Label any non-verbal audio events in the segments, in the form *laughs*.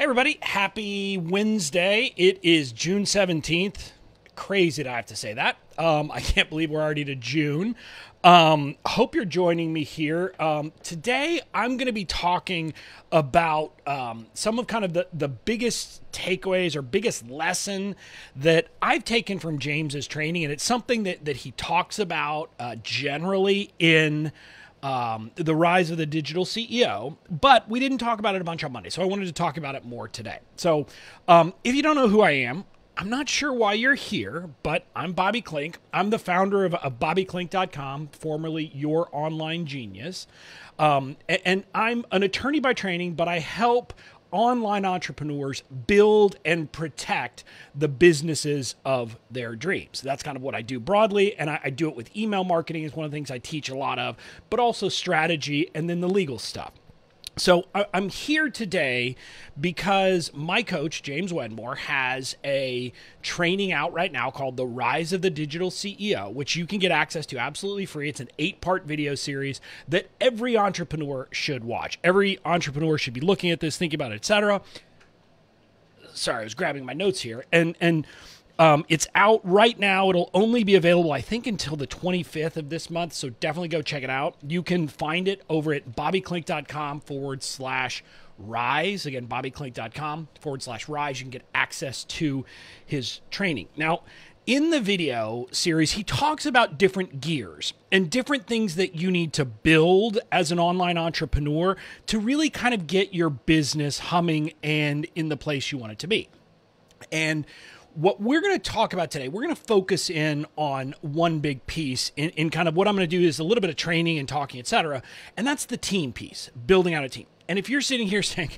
Hey, everybody. Happy Wednesday. It is June 17th. Crazy I have to say that. Um, I can't believe we're already to June. Um, hope you're joining me here. Um, today, I'm going to be talking about um, some of kind of the, the biggest takeaways or biggest lesson that I've taken from James's training. And it's something that, that he talks about uh, generally in um, the rise of the digital CEO, but we didn't talk about it a bunch on Monday. So I wanted to talk about it more today. So um, if you don't know who I am, I'm not sure why you're here, but I'm Bobby Klinck. I'm the founder of, of BobbyKlinck.com, formerly Your Online Genius. Um, and, and I'm an attorney by training, but I help online entrepreneurs build and protect the businesses of their dreams. That's kind of what I do broadly. And I, I, do it with email marketing, is one of the things I teach a lot of, but also strategy and then the legal stuff. So I'm here today because my coach, James Wedmore, has a training out right now called The Rise of the Digital CEO, which you can get access to absolutely free. It's an eight part video series that every entrepreneur should watch. Every entrepreneur should be looking at this, thinking about it, etc. Sorry, I was grabbing my notes here. And, and, um, it's out right now. It'll only be available, I think, until the 25th of this month. So definitely go check it out. You can find it over at bobbyklinck.com forward slash rise. Again, bobbyklinck.com forward slash rise. You can get access to his training. Now, in the video series, he talks about different gears and different things that you need to build as an online entrepreneur to really kind of get your business humming and in the place you want it to be. And what we're going to talk about today, we're going to focus in on one big piece in, in kind of what I'm going to do is a little bit of training and talking, etc. And that's the team piece, building out a team. And if you're sitting here *laughs* saying,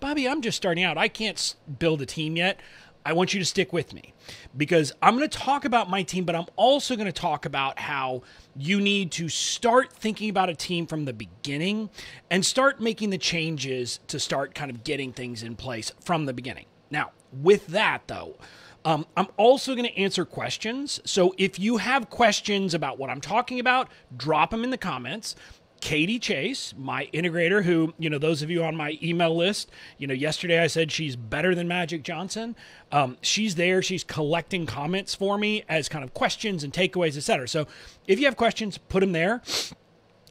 Bobby, I'm just starting out, I can't build a team yet. I want you to stick with me because I'm going to talk about my team, but I'm also going to talk about how you need to start thinking about a team from the beginning and start making the changes to start kind of getting things in place from the beginning. Now, with that, though, um, I'm also going to answer questions. So if you have questions about what I'm talking about, drop them in the comments. Katie Chase, my integrator, who, you know, those of you on my email list, you know, yesterday I said she's better than Magic Johnson. Um, she's there. She's collecting comments for me as kind of questions and takeaways, etc. So if you have questions, put them there.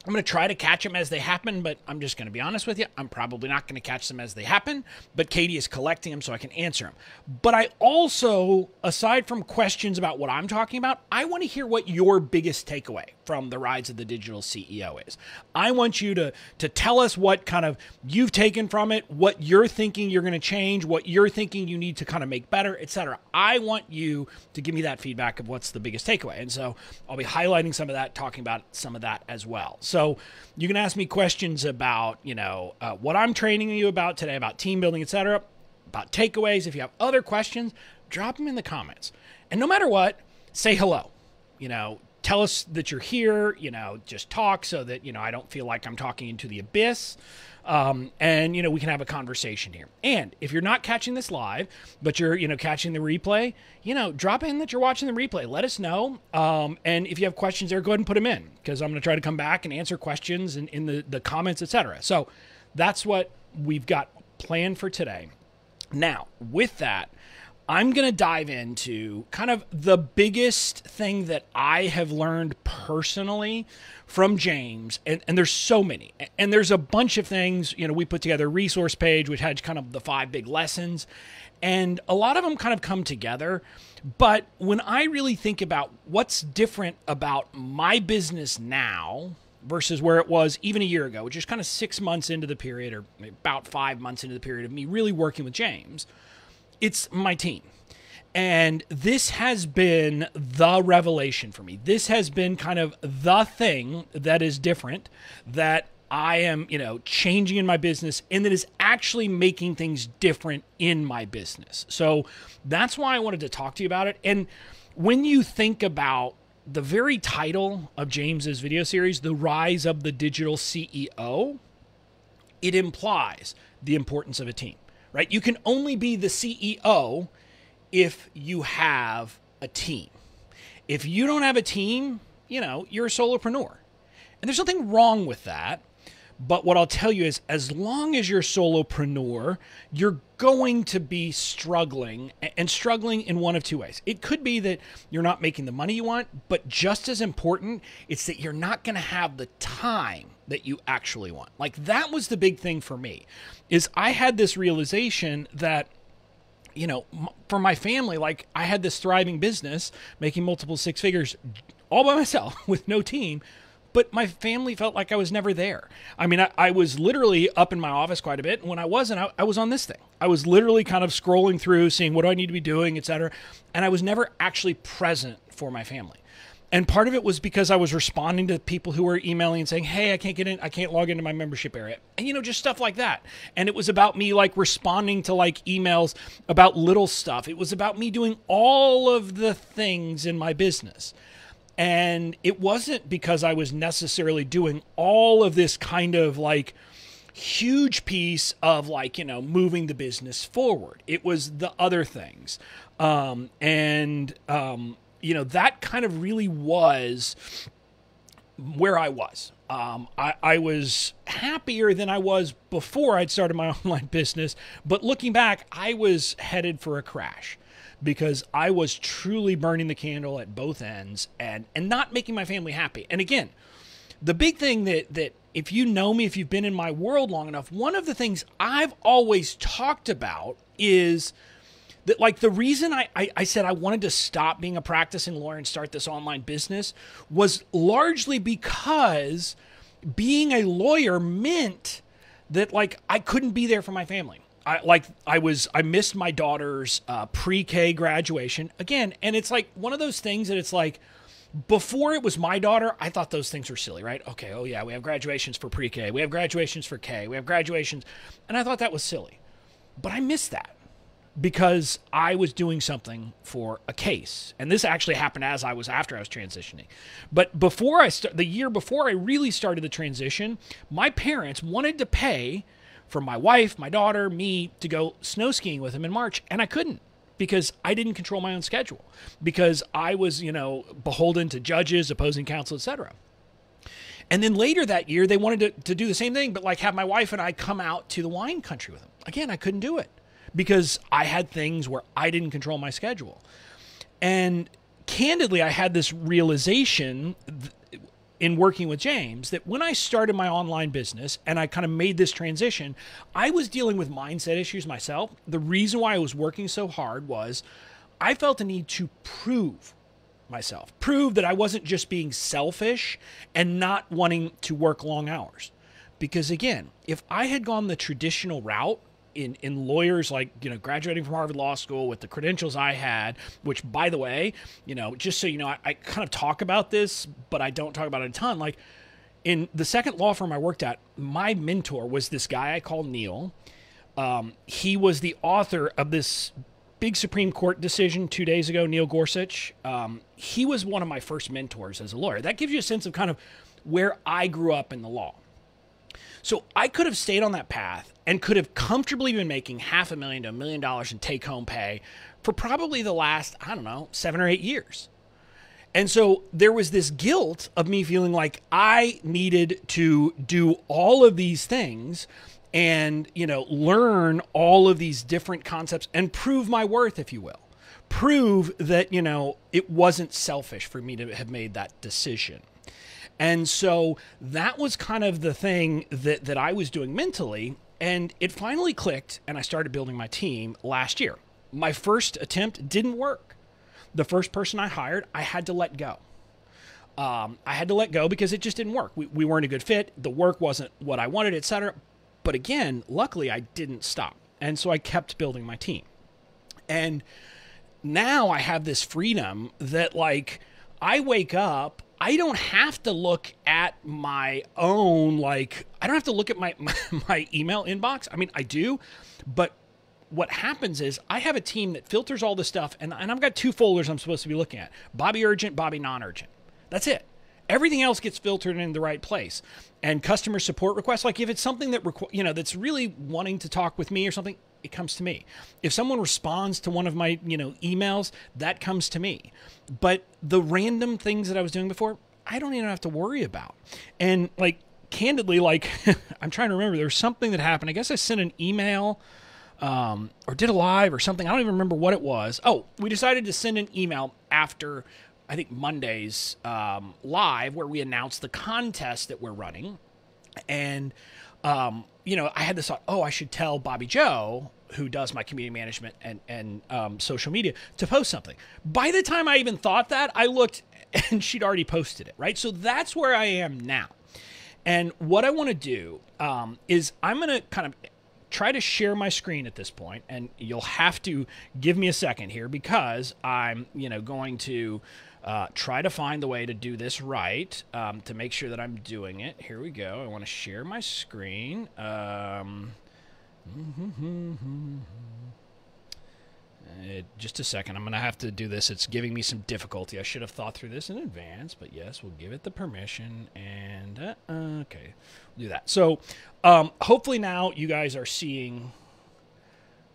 I'm going to try to catch them as they happen, but I'm just going to be honest with you. I'm probably not going to catch them as they happen, but Katie is collecting them so I can answer them. But I also, aside from questions about what I'm talking about, I want to hear what your biggest takeaway from the rise of the digital CEO is. I want you to to tell us what kind of you've taken from it, what you're thinking you're going to change, what you're thinking you need to kind of make better, etc. I want you to give me that feedback of what's the biggest takeaway. And so I'll be highlighting some of that, talking about some of that as well. So so you can ask me questions about, you know, uh, what I'm training you about today, about team building, etc., about takeaways. If you have other questions, drop them in the comments. And no matter what, say hello. You know, tell us that you're here. You know, just talk so that you know I don't feel like I'm talking into the abyss. Um, and you know we can have a conversation here. And if you're not catching this live, but you're you know catching the replay, you know drop in that you're watching the replay. Let us know. Um, and if you have questions there, go ahead and put them in because I'm going to try to come back and answer questions in, in the the comments, etc. So that's what we've got planned for today. Now with that. I'm going to dive into kind of the biggest thing that I have learned personally from James. And, and there's so many. And there's a bunch of things, you know, we put together a resource page which had kind of the five big lessons. And a lot of them kind of come together. But when I really think about what's different about my business now versus where it was even a year ago, which is kind of six months into the period or about five months into the period of me really working with James – it's my team. And this has been the revelation for me. This has been kind of the thing that is different that I am, you know, changing in my business and that is actually making things different in my business. So that's why I wanted to talk to you about it. And when you think about the very title of James's video series, The Rise of the Digital CEO, it implies the importance of a team right? You can only be the CEO if you have a team. If you don't have a team, you know, you're a solopreneur. And there's nothing wrong with that. But what I'll tell you is, as long as you're solopreneur, you're going to be struggling and struggling in one of two ways. It could be that you're not making the money you want, but just as important, it's that you're not going to have the time that you actually want. Like that was the big thing for me. Is I had this realization that you know, for my family, like I had this thriving business making multiple six figures all by *laughs* myself with no team but my family felt like I was never there. I mean, I, I was literally up in my office quite a bit. And when I wasn't, I, I, was on this thing. I was literally kind of scrolling through, seeing what do I need to be doing, et cetera. And I was never actually present for my family. And part of it was because I was responding to people who were emailing and saying, Hey, I can't get in, I can't log into my membership area. And, you know, just stuff like that. And it was about me like responding to like emails about little stuff. It was about me doing all of the things in my business. And it wasn't because I was necessarily doing all of this kind of like huge piece of like, you know, moving the business forward. It was the other things. Um, and, um, you know, that kind of really was where I was. Um, I, I, was happier than I was before I'd started my *laughs* online business, but looking back, I was headed for a crash because I was truly burning the candle at both ends and and not making my family happy. And again, the big thing that that if you know me, if you've been in my world long enough, one of the things I've always talked about is that like the reason I, I, I, said I wanted to stop being a practicing lawyer and start this online business was largely because being a lawyer meant that like I couldn't be there for my family. I like I was I missed my daughter's uh, pre-K graduation again, and it's like one of those things that it's like before it was my daughter, I thought those things were silly, right? Okay, oh yeah, we have graduations for pre-K, we have graduations for K, we have graduations, and I thought that was silly, but I missed that because I was doing something for a case. And this actually happened as I was after I was transitioning. But before I st- the year before I really started the transition, my parents wanted to pay for my wife, my daughter, me to go snow skiing with them in March, and I couldn't because I didn't control my own schedule because I was, you know, beholden to judges, opposing counsel, etc. And then later that year, they wanted to, to do the same thing, but like have my wife and I come out to the wine country with them. Again, I couldn't do it because I had things where I didn't control my schedule. And candidly, I had this realization in working with James that when I started my online business and I kind of made this transition, I was dealing with mindset issues myself. The reason why I was working so hard was I felt a need to prove myself, prove that I wasn't just being selfish and not wanting to work long hours. Because again, if I had gone the traditional route, in in lawyers like you know graduating from Harvard Law School with the credentials I had, which by the way, you know, just so you know, I, I kind of talk about this, but I don't talk about it a ton. Like in the second law firm I worked at, my mentor was this guy I call Neil. Um, he was the author of this big Supreme Court decision two days ago, Neil Gorsuch. Um, he was one of my first mentors as a lawyer. That gives you a sense of kind of where I grew up in the law. So I could have stayed on that path and could have comfortably been making half a million to a million dollars in take home pay for probably the last, I don't know, seven or eight years. And so there was this guilt of me feeling like I needed to do all of these things and, you know, learn all of these different concepts and prove my worth, if you will. Prove that, you know, it wasn't selfish for me to have made that decision. And so that was kind of the thing that, that I was doing mentally. And it finally clicked, and I started building my team last year. My first attempt didn't work. The first person I hired, I had to let go. Um, I had to let go because it just didn't work. We, we weren't a good fit. The work wasn't what I wanted, etc. But again, luckily, I didn't stop. And so I kept building my team. And now I have this freedom that, like, I wake up I don't have to look at my own like I don't have to look at my, *laughs* my, my email inbox. I mean, I do, but what happens is I have a team that filters all this stuff, and, and I've got two folders I'm supposed to be looking at: Bobby urgent, Bobby non-urgent. That's it. Everything else gets filtered in the right place. And customer support requests, like if it's something that requ- you know that's really wanting to talk with me or something, it comes to me. If someone responds to one of my, you know, emails, that comes to me. But the random things that I was doing before, I don't even have to worry about. And like candidly, like, *laughs* I'm trying to remember, there was something that happened. I guess I sent an email um, or did a live or something. I don't even remember what it was. Oh, we decided to send an email after, I think, Monday's um, live where we announced the contest that we're running. And, um, you know, I had this thought, oh, I should tell Bobby Joe who does my community management and and um, social media to post something. By the time I even thought that, I looked *laughs* and she'd already posted it. Right, so that's where I am now. And what I want to do um, is I'm going to kind of try to share my screen at this point, and you'll have to give me a second here because I'm, you know, going to uh, try to find the way to do this right um, to make sure that I'm doing it. Here we go. I want to share my screen. Um, uh, *laughs* just a second. I'm going to have to do this. It's giving me some difficulty. I should have thought through this in advance, but yes, we'll give it the permission. And uh, okay, we'll do that. So um, hopefully now you guys are seeing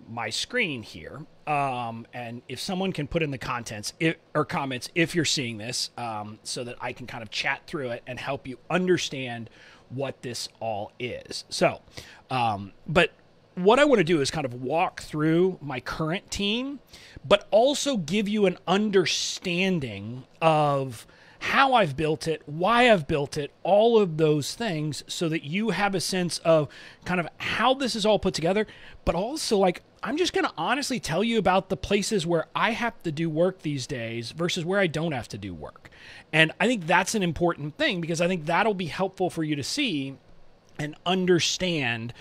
my screen here. Um, and if someone can put in the contents if, or comments if you're seeing this, um, so that I can kind of chat through it and help you understand what this all is. So, um, but what I want to do is kind of walk through my current team, but also give you an understanding of how I've built it, why I've built it, all of those things, so that you have a sense of kind of how this is all put together. But also, like, I'm just going to honestly tell you about the places where I have to do work these days versus where I don't have to do work. And I think that's an important thing because I think that'll be helpful for you to see and understand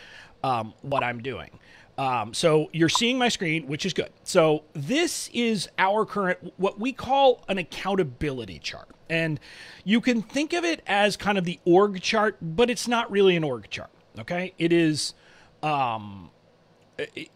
um, what I'm doing. Um, so you're seeing my screen, which is good. So this is our current, what we call an accountability chart. And you can think of it as kind of the org chart, but it's not really an org chart. Okay. It is, um,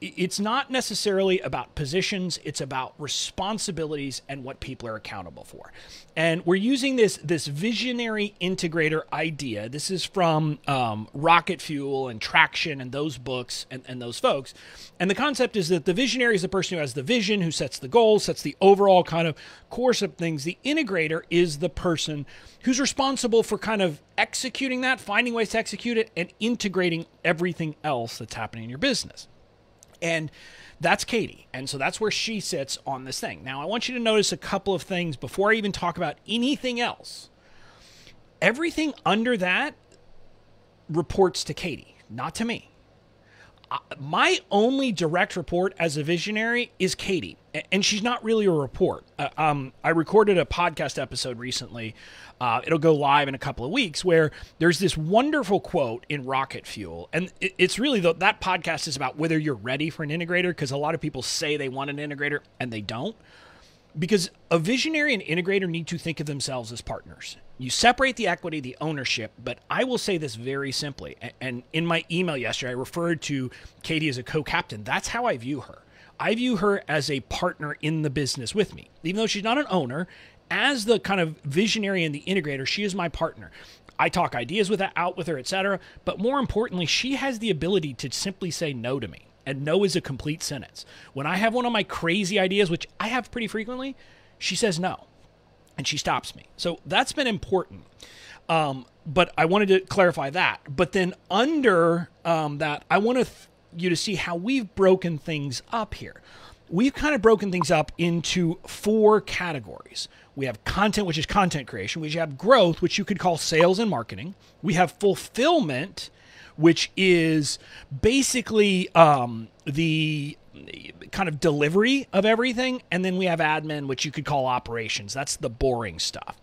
it's not necessarily about positions it's about responsibilities and what people are accountable for. And we're using this this visionary integrator idea. This is from um, rocket fuel and traction and those books and, and those folks. And the concept is that the visionary is the person who has the vision who sets the goals sets the overall kind of course of things. The integrator is the person who's responsible for kind of executing that finding ways to execute it and integrating everything else that's happening in your business and that's Katie. And so that's where she sits on this thing. Now, I want you to notice a couple of things before I even talk about anything else. Everything under that reports to Katie, not to me. My only direct report as a visionary is Katie, and she's not really a report. Uh, um, I recorded a podcast episode recently. Uh, it'll go live in a couple of weeks where there's this wonderful quote in Rocket Fuel, and it, it's really the, that podcast is about whether you're ready for an integrator because a lot of people say they want an integrator and they don't because a visionary and integrator need to think of themselves as partners. You separate the equity, the ownership, but I will say this very simply. And in my email yesterday, I referred to Katie as a co captain. That's how I view her. I view her as a partner in the business with me. Even though she's not an owner, as the kind of visionary and the integrator, she is my partner. I talk ideas with her, out with her, etc. But more importantly, she has the ability to simply say no to me and no is a complete sentence. When I have one of my crazy ideas, which I have pretty frequently, she says no and she stops me. So that's been important. Um, but I wanted to clarify that. But then under um, that, I want th- you to see how we've broken things up here. We've kind of broken things up into four categories. We have content, which is content creation. We have growth, which you could call sales and marketing. We have fulfillment, which is basically um, the kind of delivery of everything. And then we have admin, which you could call operations. That's the boring stuff.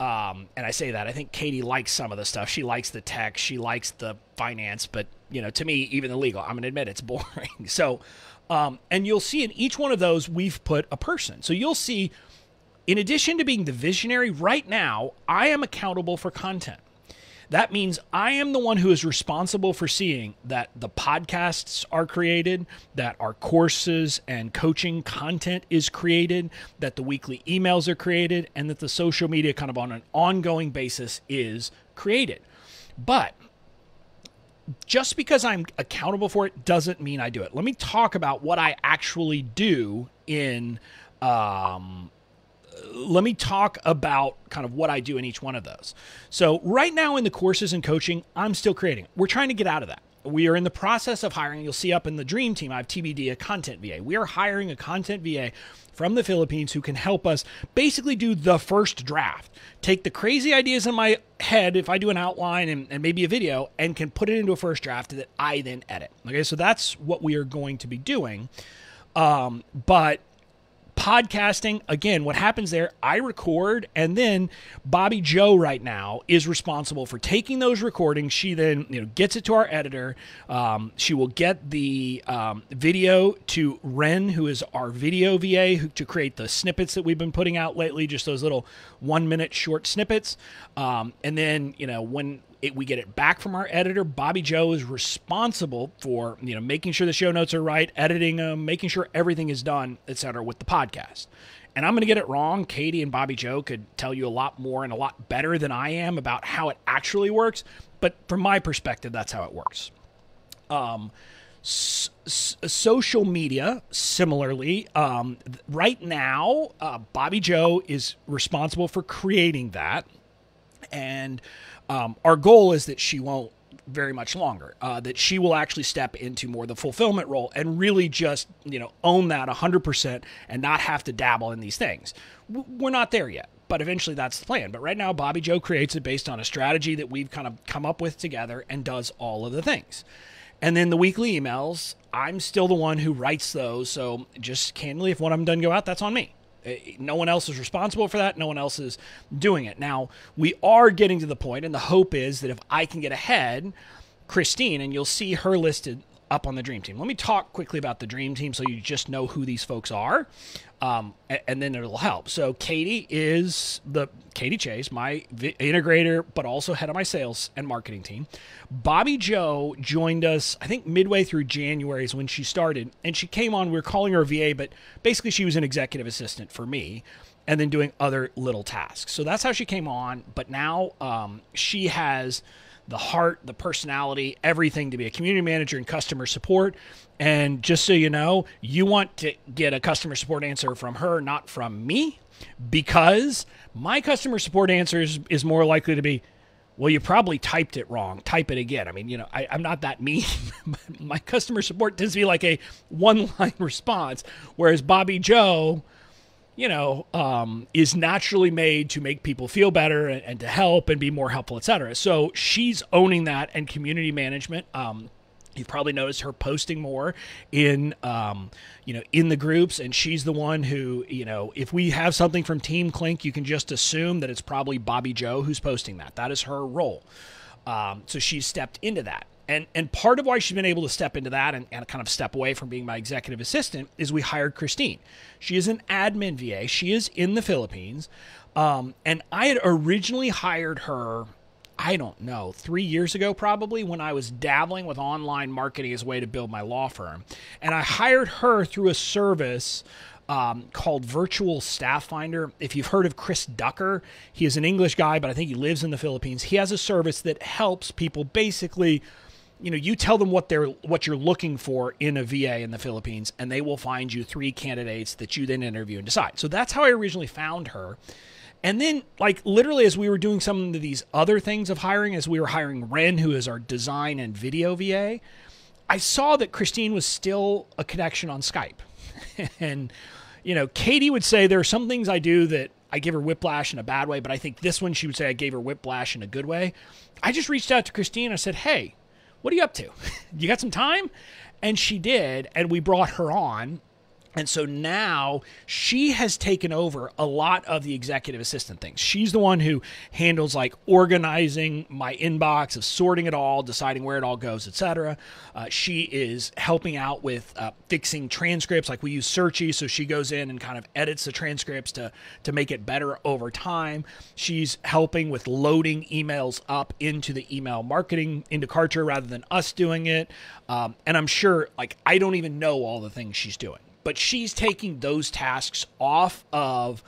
Um, and I say that I think Katie likes some of the stuff. She likes the tech, she likes the finance, but you know, to me, even the legal, I'm gonna admit it's *laughs* boring. so, um, and you'll see in each one of those we've put a person. So you'll see, in addition to being the visionary, right now I am accountable for content. That means I am the one who is responsible for seeing that the podcasts are created, that our courses and coaching content is created, that the weekly emails are created, and that the social media kind of on an ongoing basis is created. But just because I'm accountable for it doesn't mean I do it. Let me talk about what I actually do in um, let me talk about kind of what I do in each one of those. So, right now in the courses and coaching, I'm still creating. We're trying to get out of that. We are in the process of hiring. You'll see up in the dream team, I have TBD, a content VA. We are hiring a content VA from the Philippines who can help us basically do the first draft. Take the crazy ideas in my head, if I do an outline and, and, maybe a video, and can put it into a first draft that I then edit. Okay, so that's what we are going to be doing. Um, but podcasting. Again what happens there i record and then bobby joe right now is responsible for taking those recordings. She then you know gets it to our editor. Um, she will get the um, video to ren who is our video va who, to create the snippets that we've been putting out lately just those little one minute short snippets. Um, and then you know when it, we get it back from our editor. Bobby Joe is responsible for you know making sure the show notes are right, editing them, making sure everything is done, etc. With the podcast. And I'm going to get it wrong. Katie and Bobby Joe could tell you a lot more and a lot better than I am about how it actually works. But from my perspective, that's how it works. Um, social media, similarly, um, right now, uh, Bobby Joe is responsible for creating that. And um, our goal is that she won't very much longer. Uh, that she will actually step into more the fulfillment role and really just you know own that 100% and not have to dabble in these things. We're not there yet, but eventually that's the plan. But right now, Bobby Joe creates it based on a strategy that we've kind of come up with together and does all of the things. And then the weekly emails, I'm still the one who writes those. So just candidly, if one of them doesn't go out, that's on me. Uh, no one else is responsible for that. No one else is doing it. Now, we are getting to the point, and the hope is that if I can get ahead, Christine, and you'll see her listed up on the dream team. Let me talk quickly about the dream team so you just know who these folks are, um, and, and, then it'll help. So Katie is the Katie Chase, my integrator, but also head of my sales and marketing team. Bobby Joe joined us, I think midway through January is when she started, and she came on. We were calling her VA, but basically she was an executive assistant for me and then doing other little tasks. So that's how she came on. But now um, she has the heart, the personality, everything to be a community manager and customer support. And just so you know, you want to get a customer support answer from her, not from me, because my customer support answer is, is more likely to be, well, you probably typed it wrong. Type it again. I mean, you know, I, am not that mean. *laughs* my customer support tends to be like a one line *laughs* response, whereas Bobby Joe, you know, um, is naturally made to make people feel better and, and to help and be more helpful, etc. So she's owning that and community management. Um, You've probably noticed her posting more in, um, you know, in the groups, and she's the one who, you know, if we have something from Team Klinck, you can just assume that it's probably Bobby Joe who's posting that. That is her role. Um, so she's stepped into that. And, and part of why she's been able to step into that and, and kind of step away from being my executive assistant is we hired Christine. She is an admin VA. She is in the Philippines. Um, and I had originally hired her, I don't know, three years ago probably, when I was dabbling with online marketing as a way to build my law firm. And I hired her through a service um, called Virtual Staff Finder. If you've heard of Chris Ducker, he is an English guy, but I think he lives in the Philippines. He has a service that helps people basically you know you tell them what they're what you're looking for in a VA in the Philippines and they will find you three candidates that you then interview and decide. So that's how I originally found her. And then like literally as we were doing some of these other things of hiring as we were hiring Ren who is our design and video VA, I saw that Christine was still a connection on Skype. *laughs* and you know, Katie would say there are some things I do that I give her whiplash in a bad way, but I think this one she would say I gave her whiplash in a good way. I just reached out to Christine. I said, "Hey, what are you up to? *laughs* you got some time? And she did. And we brought her on. And so now she has taken over a lot of the executive assistant things. She's the one who handles like organizing my inbox, of sorting it all, deciding where it all goes, etc. Uh, she is helping out with uh, fixing transcripts. Like we use Searchie, so she goes in and kind of edits the transcripts to to make it better over time. She's helping with loading emails up into the email marketing into Kartra rather than us doing it. Um, and I'm sure like I don't even know all the things she's doing but she's taking those tasks off of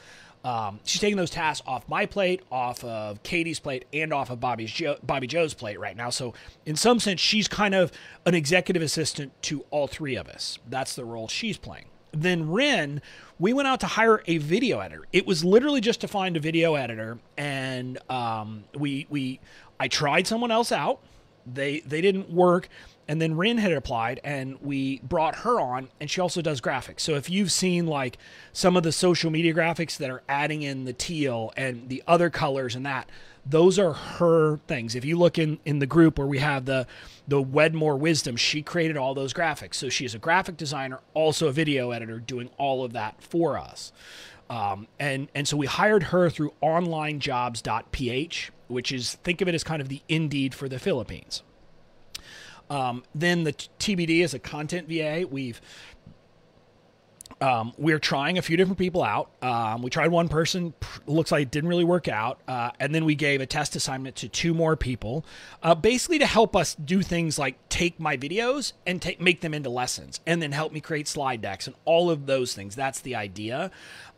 um, she's taking those tasks off my plate, off of Katie's plate, and off of Bobby's jo- Bobby Joe's plate right now. So in some sense, she's kind of an executive assistant to all three of us. That's the role she's playing. then Ren, we went out to hire a video editor. It was literally just to find a video editor, and um, we we I tried someone else out. They they didn't work, and then Ren had applied, and we brought her on, and she also does graphics. So if you've seen like some of the social media graphics that are adding in the teal and the other colors and that, those are her things. If you look in in the group where we have the the Wedmore Wisdom, she created all those graphics. So she's a graphic designer, also a video editor, doing all of that for us. Um, and and so we hired her through onlinejobs.ph, which is think of it as kind of the Indeed for the Philippines. Um, then the TBD is a content VA. We've um, we're trying a few different people out. Um, we tried one person, looks like it didn't really work out. Uh, and then we gave a test assignment to two more people, uh, basically to help us do things like take my videos and take, make them into lessons and then help me create slide decks and all of those things. That's the idea.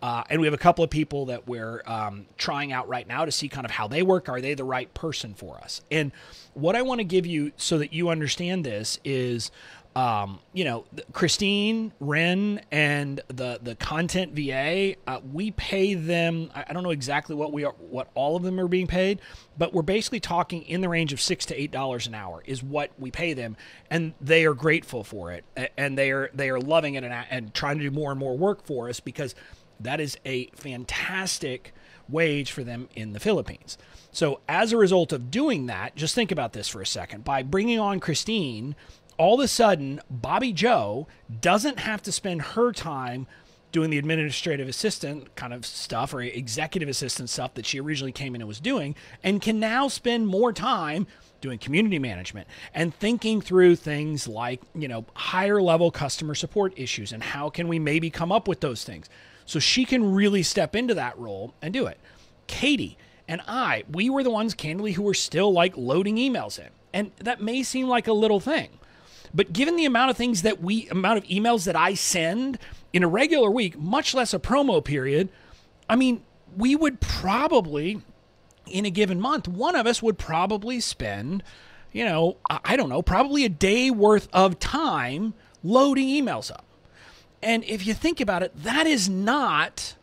Uh, and we have a couple of people that we're um, trying out right now to see kind of how they work. Are they the right person for us? And what I want to give you so that you understand this is um, you know, Christine, Ren, and the the content VA, uh, we pay them. I don't know exactly what we are, what all of them are being paid, but we're basically talking in the range of six to eight dollars an hour is what we pay them, and they are grateful for it, and they are they are loving it and, and trying to do more and more work for us because that is a fantastic wage for them in the Philippines. So as a result of doing that, just think about this for a second. By bringing on Christine all of a sudden, Bobby Joe doesn't have to spend her time doing the administrative assistant kind of stuff or executive assistant stuff that she originally came in and was doing, and can now spend more time doing community management and thinking through things like, you know, higher level customer support issues and how can we maybe come up with those things. So she can really step into that role and do it. Katie and I, we were the ones candidly who were still like loading emails in. And that may seem like a little thing. But given the amount of things that we, amount of emails that I send in a regular week, much less a promo period, I mean, we would probably, in a given month, one of us would probably spend, you know, I don't know, probably a day worth of time loading emails up. And if you think about it, that is not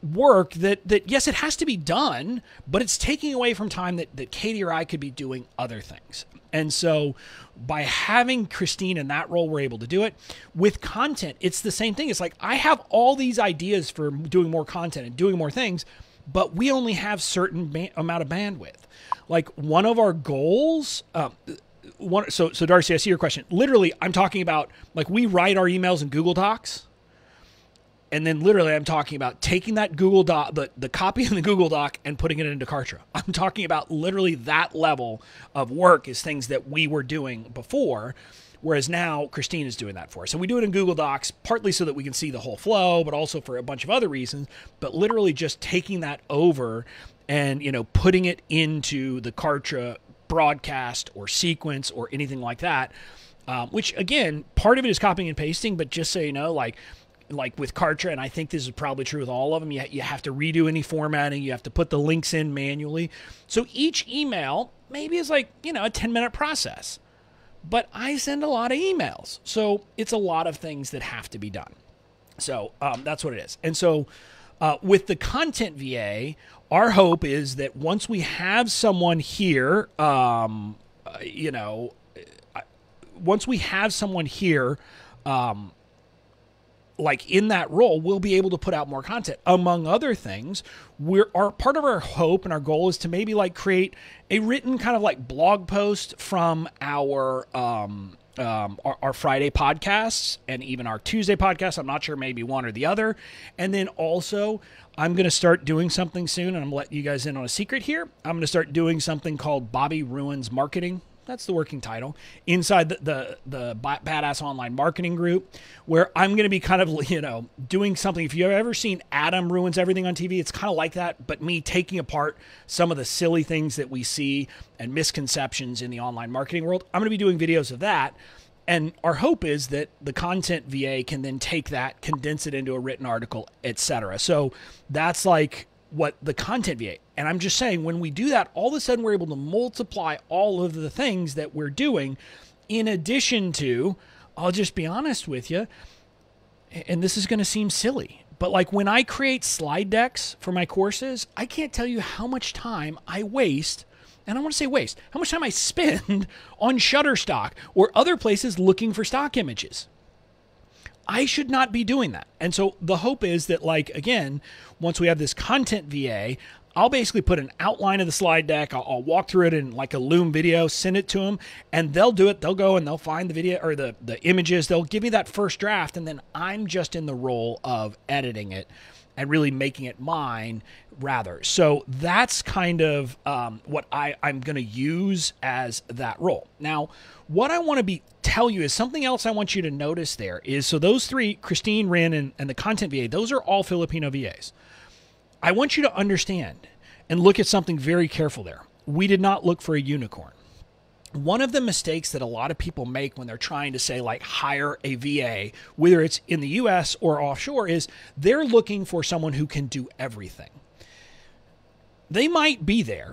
work that that yes it has to be done but it's taking away from time that, that katie or i could be doing other things and so by having Christine in that role, we're able to do it. With content, it's the same thing. It's like I have all these ideas for doing more content and doing more things, but we only have certain amount of bandwidth. Like one of our goals, uh, one, so so Darcy, I see your question. Literally, I'm talking about like we write our emails in Google Docs and then literally I'm talking about taking that Google Doc, the, the copy in the Google Doc and putting it into Kartra. *laughs* I'm talking about literally that level of work is things that we were doing before. Whereas now Christine is doing that for us. And we do it in Google Docs, partly so that we can see the whole flow, but also for a bunch of other reasons. But literally just taking that over and, you know, putting it into the Kartra broadcast or sequence or anything like that. Um, which again, part of it is copying and pasting, but just so you know, like like with Kartra, and I think this is probably true with all of them, you, you have to redo any formatting, you have to put the links in manually. So each email maybe is like, you know, a 10 minute process. But I send a lot of emails. So it's a lot of things that have to be done. So um, that's what it is. And so uh, with the content VA, our hope is that once we have someone here, um, uh, you know, uh, once we have someone here, um, like in that role, we'll be able to put out more content. Among other things, we're our part of our hope and our goal is to maybe like create a written kind of like blog post from our um, um, our, our, Friday podcasts and even our Tuesday podcast. I'm not sure, maybe one or the other. And then also, I'm going to start doing something soon, and I'm letting you guys in on a secret here. I'm going to start doing something called Bobby Ruins Marketing that's the working title. Inside the the, the badass online marketing group where i'm going to be kind of *laughs* you know doing something. If you've ever seen adam ruins everything on tv it's kind of like that but me taking apart some of the silly things that we see and misconceptions in the online marketing world i'm going to be doing videos of that. And our hope is that the content va can then take that condense it into a written article etc so that's like what the content VA. And I'm just saying, when we do that, all of a sudden we're able to multiply all of the things that we're doing, in addition to, I'll just be honest with you, and this is going to seem silly, but like when I create slide decks for my courses, I can't tell you how much time I waste. And I want to say waste, how much time I *laughs* spend on Shutterstock or other places looking for stock images. I should not be doing that. And so the hope is that, like, again, once we have this content VA, I'll basically put an outline of the slide deck. I'll, I'll, walk through it in like a Loom video, send it to them, and they'll do it. They'll go and they'll find the video or the, the images. They'll give me that first draft, and then I'm just in the role of editing it and really making it mine rather. So that's kind of um, what I, I'm going to use as that role. Now, what I want to be tell you is something else I want you to notice there is so those three, Christine, Ren, and, and the content VA, those are all Filipino VAs. I want you to understand and look at something very careful there. We did not look for a unicorn. One of the mistakes that a lot of people make when they're trying to say, like, hire a VA, whether it's in the US or offshore, is they're looking for someone who can do everything. They might be there,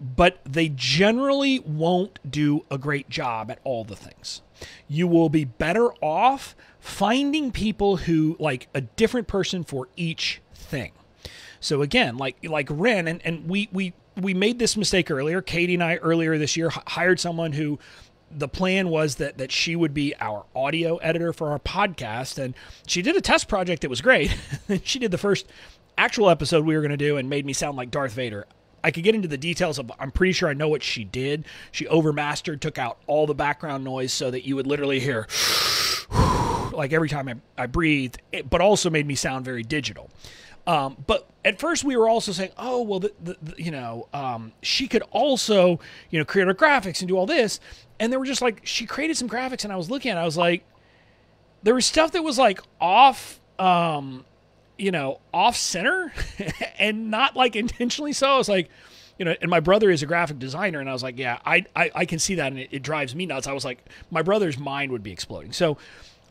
but they generally won't do a great job at all the things. You will be better off finding people who like a different person for each thing. So again, like like Ren, and, and we we we made this mistake earlier. Katie and I earlier this year hired someone who the plan was that that she would be our audio editor for our podcast, and she did a test project that was great. *laughs* she did the first actual episode we were going to do and made me sound like Darth Vader. I could get into the details of I'm pretty sure I know what she did. She overmastered, took out all the background noise so that you would literally hear *sighs* like every time I, I breathed, but also made me sound very digital. Um, but at first we were also saying, oh, well, the, the, the, you know, um, she could also, you know, create her graphics and do all this. And they were just like, she created some graphics and I was looking at it, I was like, there was stuff that was like off, um, you know, off center *laughs* and not like intentionally so. I was like, you know, and my brother is a graphic designer, and I was like, yeah, I I, I can see that, and it, it drives me nuts. I was like, my brother's mind would be exploding. So,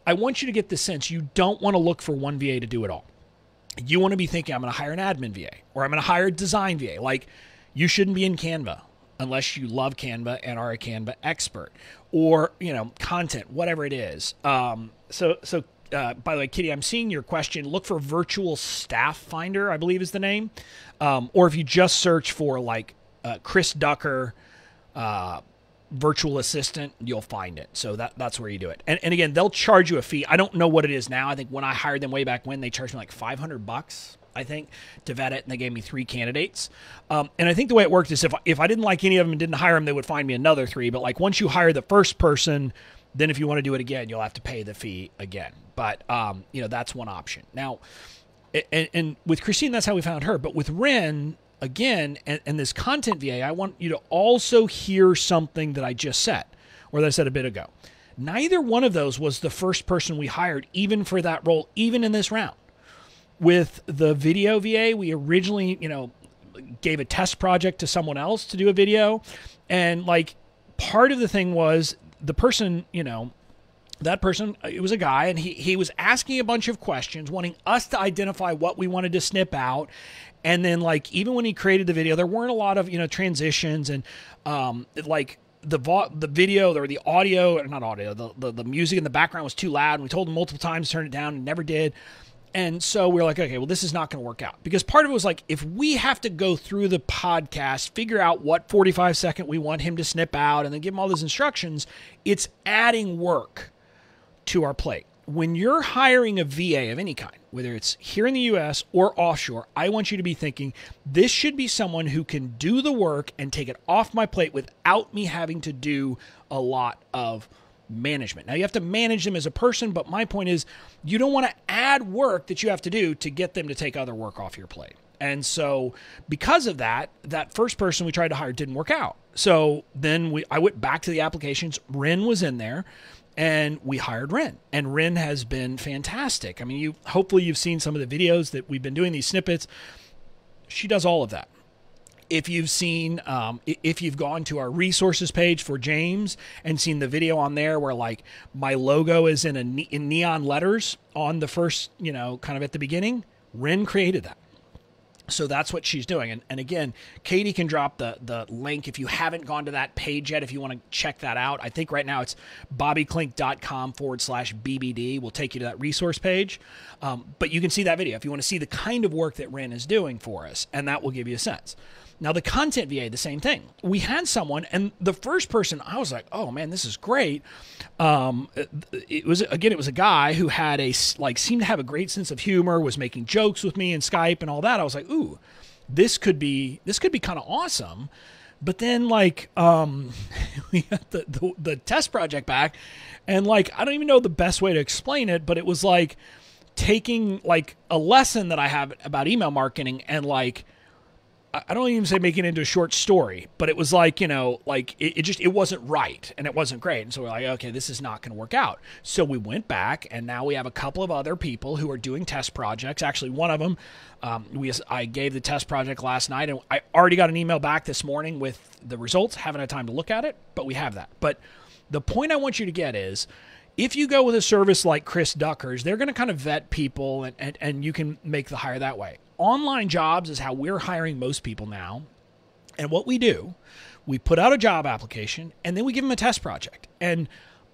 I want you to get the sense you don't want to look for one VA to do it all you want to be thinking, I'm going to hire an admin VA or I'm going to hire a design VA. Like, you shouldn't be in Canva unless you love Canva and are a Canva expert or, you know, content, whatever it is. Um, so, so, uh, by the way, Kitty, I'm seeing your question. Look for Virtual Staff Finder, I believe is the name. Um, or if you just search for like uh, Chris Ducker, uh, virtual assistant, you'll find it. So that that's where you do it. And, and again, they'll charge you a fee. I don't know what it is now. I think when I hired them way back when, they charged me like 500 bucks. I think to vet it, and they gave me three candidates. Um, and I think the way it worked is if if I didn't like any of them and didn't hire them, they would find me another three. But like once you hire the first person, then if you want to do it again, you'll have to pay the fee again. But um, you know that's one option. Now, and, and with Christine, that's how we found her. But with Ren, again, and, and this content VA, I want you to also hear something that I just said, or that I said a bit ago. Neither one of those was the first person we hired, even for that role, even in this round. With the video VA, we originally, you know, gave a test project to someone else to do a video. And like part of the thing was the person, you know, that person it was a guy and he, he was asking a bunch of questions wanting us to identify what we wanted to snip out and then like even when he created the video there weren't a lot of you know transitions and um, like the vo- the video or the audio or not audio the, the, the music in the background was too loud. And we told him multiple times to turn it down and never did. And so we are like okay well this is not going to work out. Because part of it was like if we have to go through the podcast figure out what 45 second we want him to snip out and then give him all those instructions it's adding work to our plate when you're hiring a VA of any kind, whether it's here in the US or offshore, I want you to be thinking this should be someone who can do the work and take it off my plate without me having to do a lot of management. Now, you have to manage them as a person, but my point is you don't want to add work that you have to do to get them to take other work off your plate. And so, because of that, that first person we tried to hire didn't work out. So then we, I went back to the applications. Ren was in there and we hired Ren, and Ren has been fantastic. I mean, you hopefully you've seen some of the videos that we've been doing these snippets. She does all of that. If you've seen, um, if you've gone to our resources page for James and seen the video on there where like my logo is in a ne- in neon letters on the first, you know, kind of at the beginning, Ren created that. So that's what she's doing. And, and again, Katie can drop the, the link if you haven't gone to that page yet, if you want to check that out. I think right now it's bobbyklinck.com forward slash BBD will take you to that resource page. Um, but you can see that video if you want to see the kind of work that Ren is doing for us, and that will give you a sense. Now, the content VA, the same thing. We had someone, and the first person, I was like, oh man, this is great. Um, it was, again, it was a guy who had a, like, seemed to have a great sense of humor, was making jokes with me in Skype and all that. I was like, ooh, this could be, this could be kind of awesome. But then, like, um, *laughs* we got the, the, the test project back, and like, I don't even know the best way to explain it, but it was like taking like a lesson that I have about email marketing and like, I don't even say making it into a short story, but it was like, you know, like it, it, just, it wasn't right and it wasn't great. And so we're like, okay, this is not going to work out. So we went back and now we have a couple of other people who are doing test projects. Actually, one of them, um, we, I gave the test project last night and I already got an email back this morning with the results. Haven't had time to look at it, but we have that. But the point I want you to get is, if you go with a service like Chris Ducker's, they're going to kind of vet people and, and, and you can make the hire that way online jobs is how we're hiring most people now. And what we do, we put out a job application and then we give them a test project. And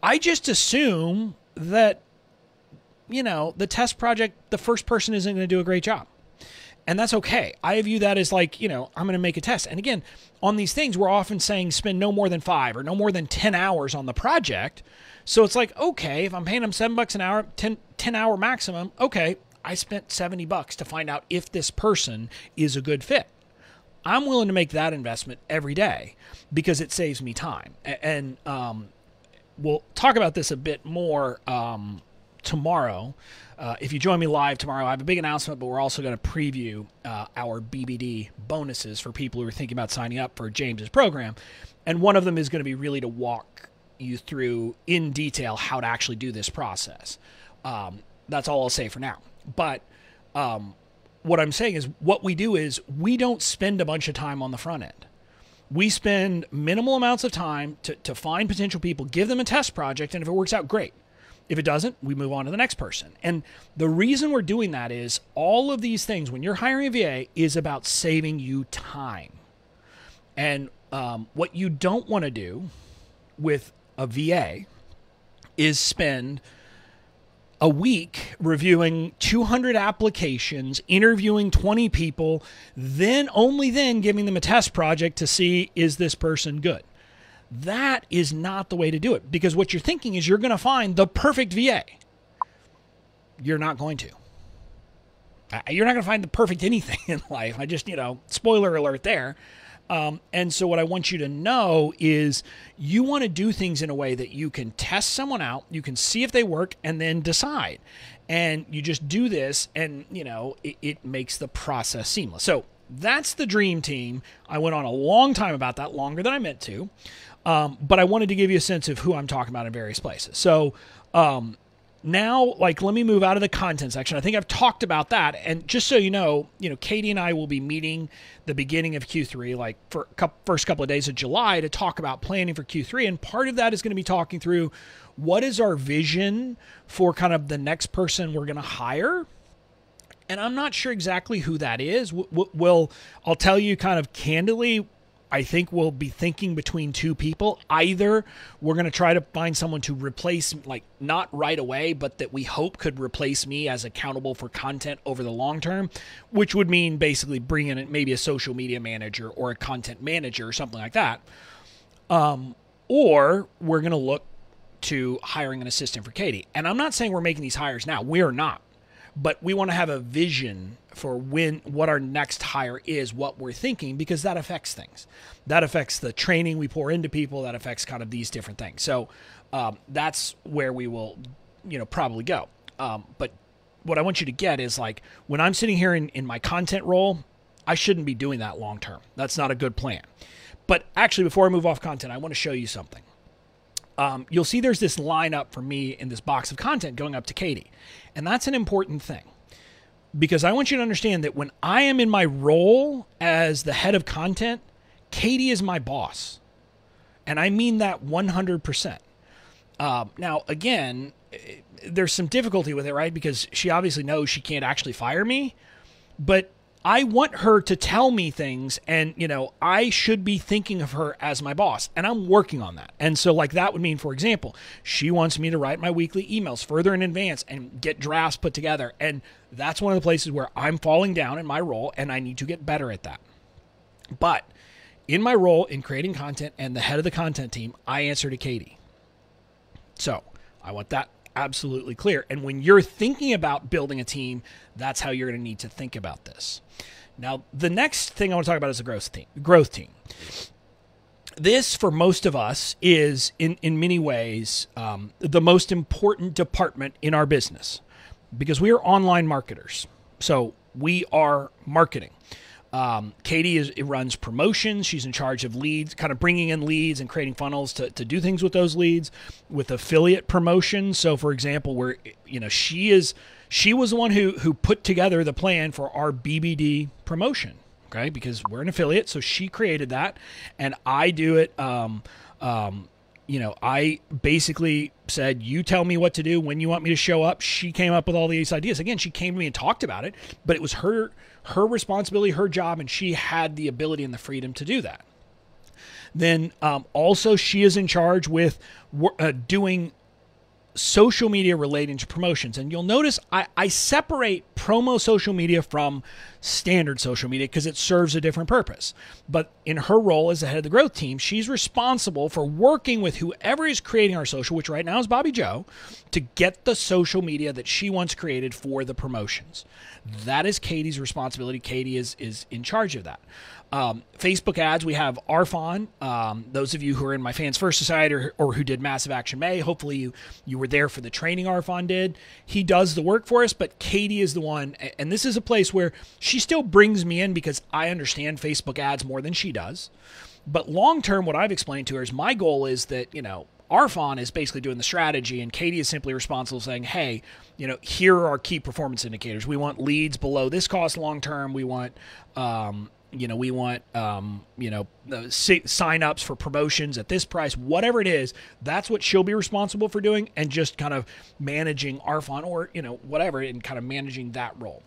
I just assume that, you know, the test project, the first person isn't going to do a great job. And that's okay. I view that as like, you know, I'm going to make a test. And again, on these things, we're often saying spend no more than five or no more than 10 hours on the project. So it's like, okay, if I'm paying them seven bucks an hour, 10, 10 hour maximum, okay, I spent 70 bucks to find out if this person is a good fit. I'm willing to make that investment every day because it saves me time. And um, we'll talk about this a bit more um, tomorrow. Uh, if you join me live tomorrow, I have a big announcement, but we're also going to preview uh, our BBD bonuses for people who are thinking about signing up for James's program. And one of them is going to be really to walk you through in detail how to actually do this process. Um, that's all I'll say for now. But um, what I'm saying is, what we do is we don't spend a bunch of time on the front end. We spend minimal amounts of time to, to find potential people, give them a test project, and if it works out, great. If it doesn't, we move on to the next person. And the reason we're doing that is all of these things, when you're hiring a VA, is about saving you time. And um, what you don't want to do with a VA is spend a week reviewing 200 applications, interviewing 20 people, then only then giving them a test project to see is this person good. That is not the way to do it because what you're thinking is you're going to find the perfect VA. You're not going to. You're not going to find the perfect anything *laughs* in life. I just, you know, spoiler alert there. Um, and so, what I want you to know is you want to do things in a way that you can test someone out, you can see if they work, and then decide. And you just do this, and you know it, it makes the process seamless. So that's the dream team. I went on a long time about that, longer than I meant to. Um, but I wanted to give you a sense of who I'm talking about in various places. So, um, now like let me move out of the content section. I think i've talked about that. And just so you know you know katie and i will be meeting the beginning of q3 like for first couple of days of july to talk about planning for q3 and part of that is going to be talking through what is our vision for kind of the next person we're going to hire. And i'm not sure exactly who that is. We'll i'll tell you kind of candidly I think we'll be thinking between two people. Either we're going to try to find someone to replace, like not right away, but that we hope could replace me as accountable for content over the long term, which would mean basically bringing in maybe a social media manager or a content manager or something like that. Um, or we're going to look to hiring an assistant for Katie. And I'm not saying we're making these hires now. We're not but we want to have a vision for when what our next hire is, what we're thinking, because that affects things. That affects the training we pour into people. That affects kind of these different things. So um, that's where we will, you know, probably go. Um, but what I want you to get is like when I'm sitting here in, in my content role, I shouldn't be doing that long term. That's not a good plan. But actually, before I move off content, I want to show you something um, you'll see there's this lineup for me in this box of content going up to Katie. And that's an important thing because I want you to understand that when I am in my role as the head of content, Katie is my boss. And I mean that 100%. Uh, now, again, there's some difficulty with it, right? Because she obviously knows she can't actually fire me. But I want her to tell me things and, you know, I should be thinking of her as my boss and I'm working on that. And so like that would mean for example, she wants me to write my weekly emails further in advance and get drafts put together and that's one of the places where I'm falling down in my role and I need to get better at that. But in my role in creating content and the head of the content team, I answer to Katie. So, I want that absolutely clear. And when you're thinking about building a team, that's how you're going to need to think about this. Now, the next thing I want to talk about is a growth team. Growth team. This, for most of us, is in in many ways um, the most important department in our business because we are online marketers. So we are marketing. Um, Katie is runs promotions. She's in charge of leads, kind of bringing in leads and creating funnels to, to do things with those leads with affiliate promotions. So, for example, where you know she is, she was the one who who put together the plan for our BBD promotion. Okay, because we're an affiliate, so she created that, and I do it. Um, um, you know, I basically said, "You tell me what to do when you want me to show up." She came up with all these ideas. Again, she came to me and talked about it, but it was her her responsibility, her job, and she had the ability and the freedom to do that. Then um, also, she is in charge with uh, doing social media relating to promotions. And you'll notice I, I separate promo social media from standard social media because it serves a different purpose. But in her role as the head of the growth team, she's responsible for working with whoever is creating our social, which right now is Bobby Joe, to get the social media that she wants created for the promotions. That is Katie's responsibility. Katie is is in charge of that. Um, Facebook ads, we have Arfon. Um, those of you who are in my Fans First Society or, or, who did Massive Action May, hopefully you you were there for the training Arfon did. He does the work for us, but Katie is the one, and this is a place where she still brings me in because I understand Facebook ads more than she does. But long term, what I've explained to her is my goal is that you know Arfon is basically doing the strategy, and Katie is simply responsible saying, hey, you know, here are our key performance indicators. We want leads below this cost long term. We want, um, you know, we want, um, you know, sign ups for promotions at this price, whatever it is. That's what she'll be responsible for doing, and just kind of managing Arfon or you know whatever, and kind of managing that role.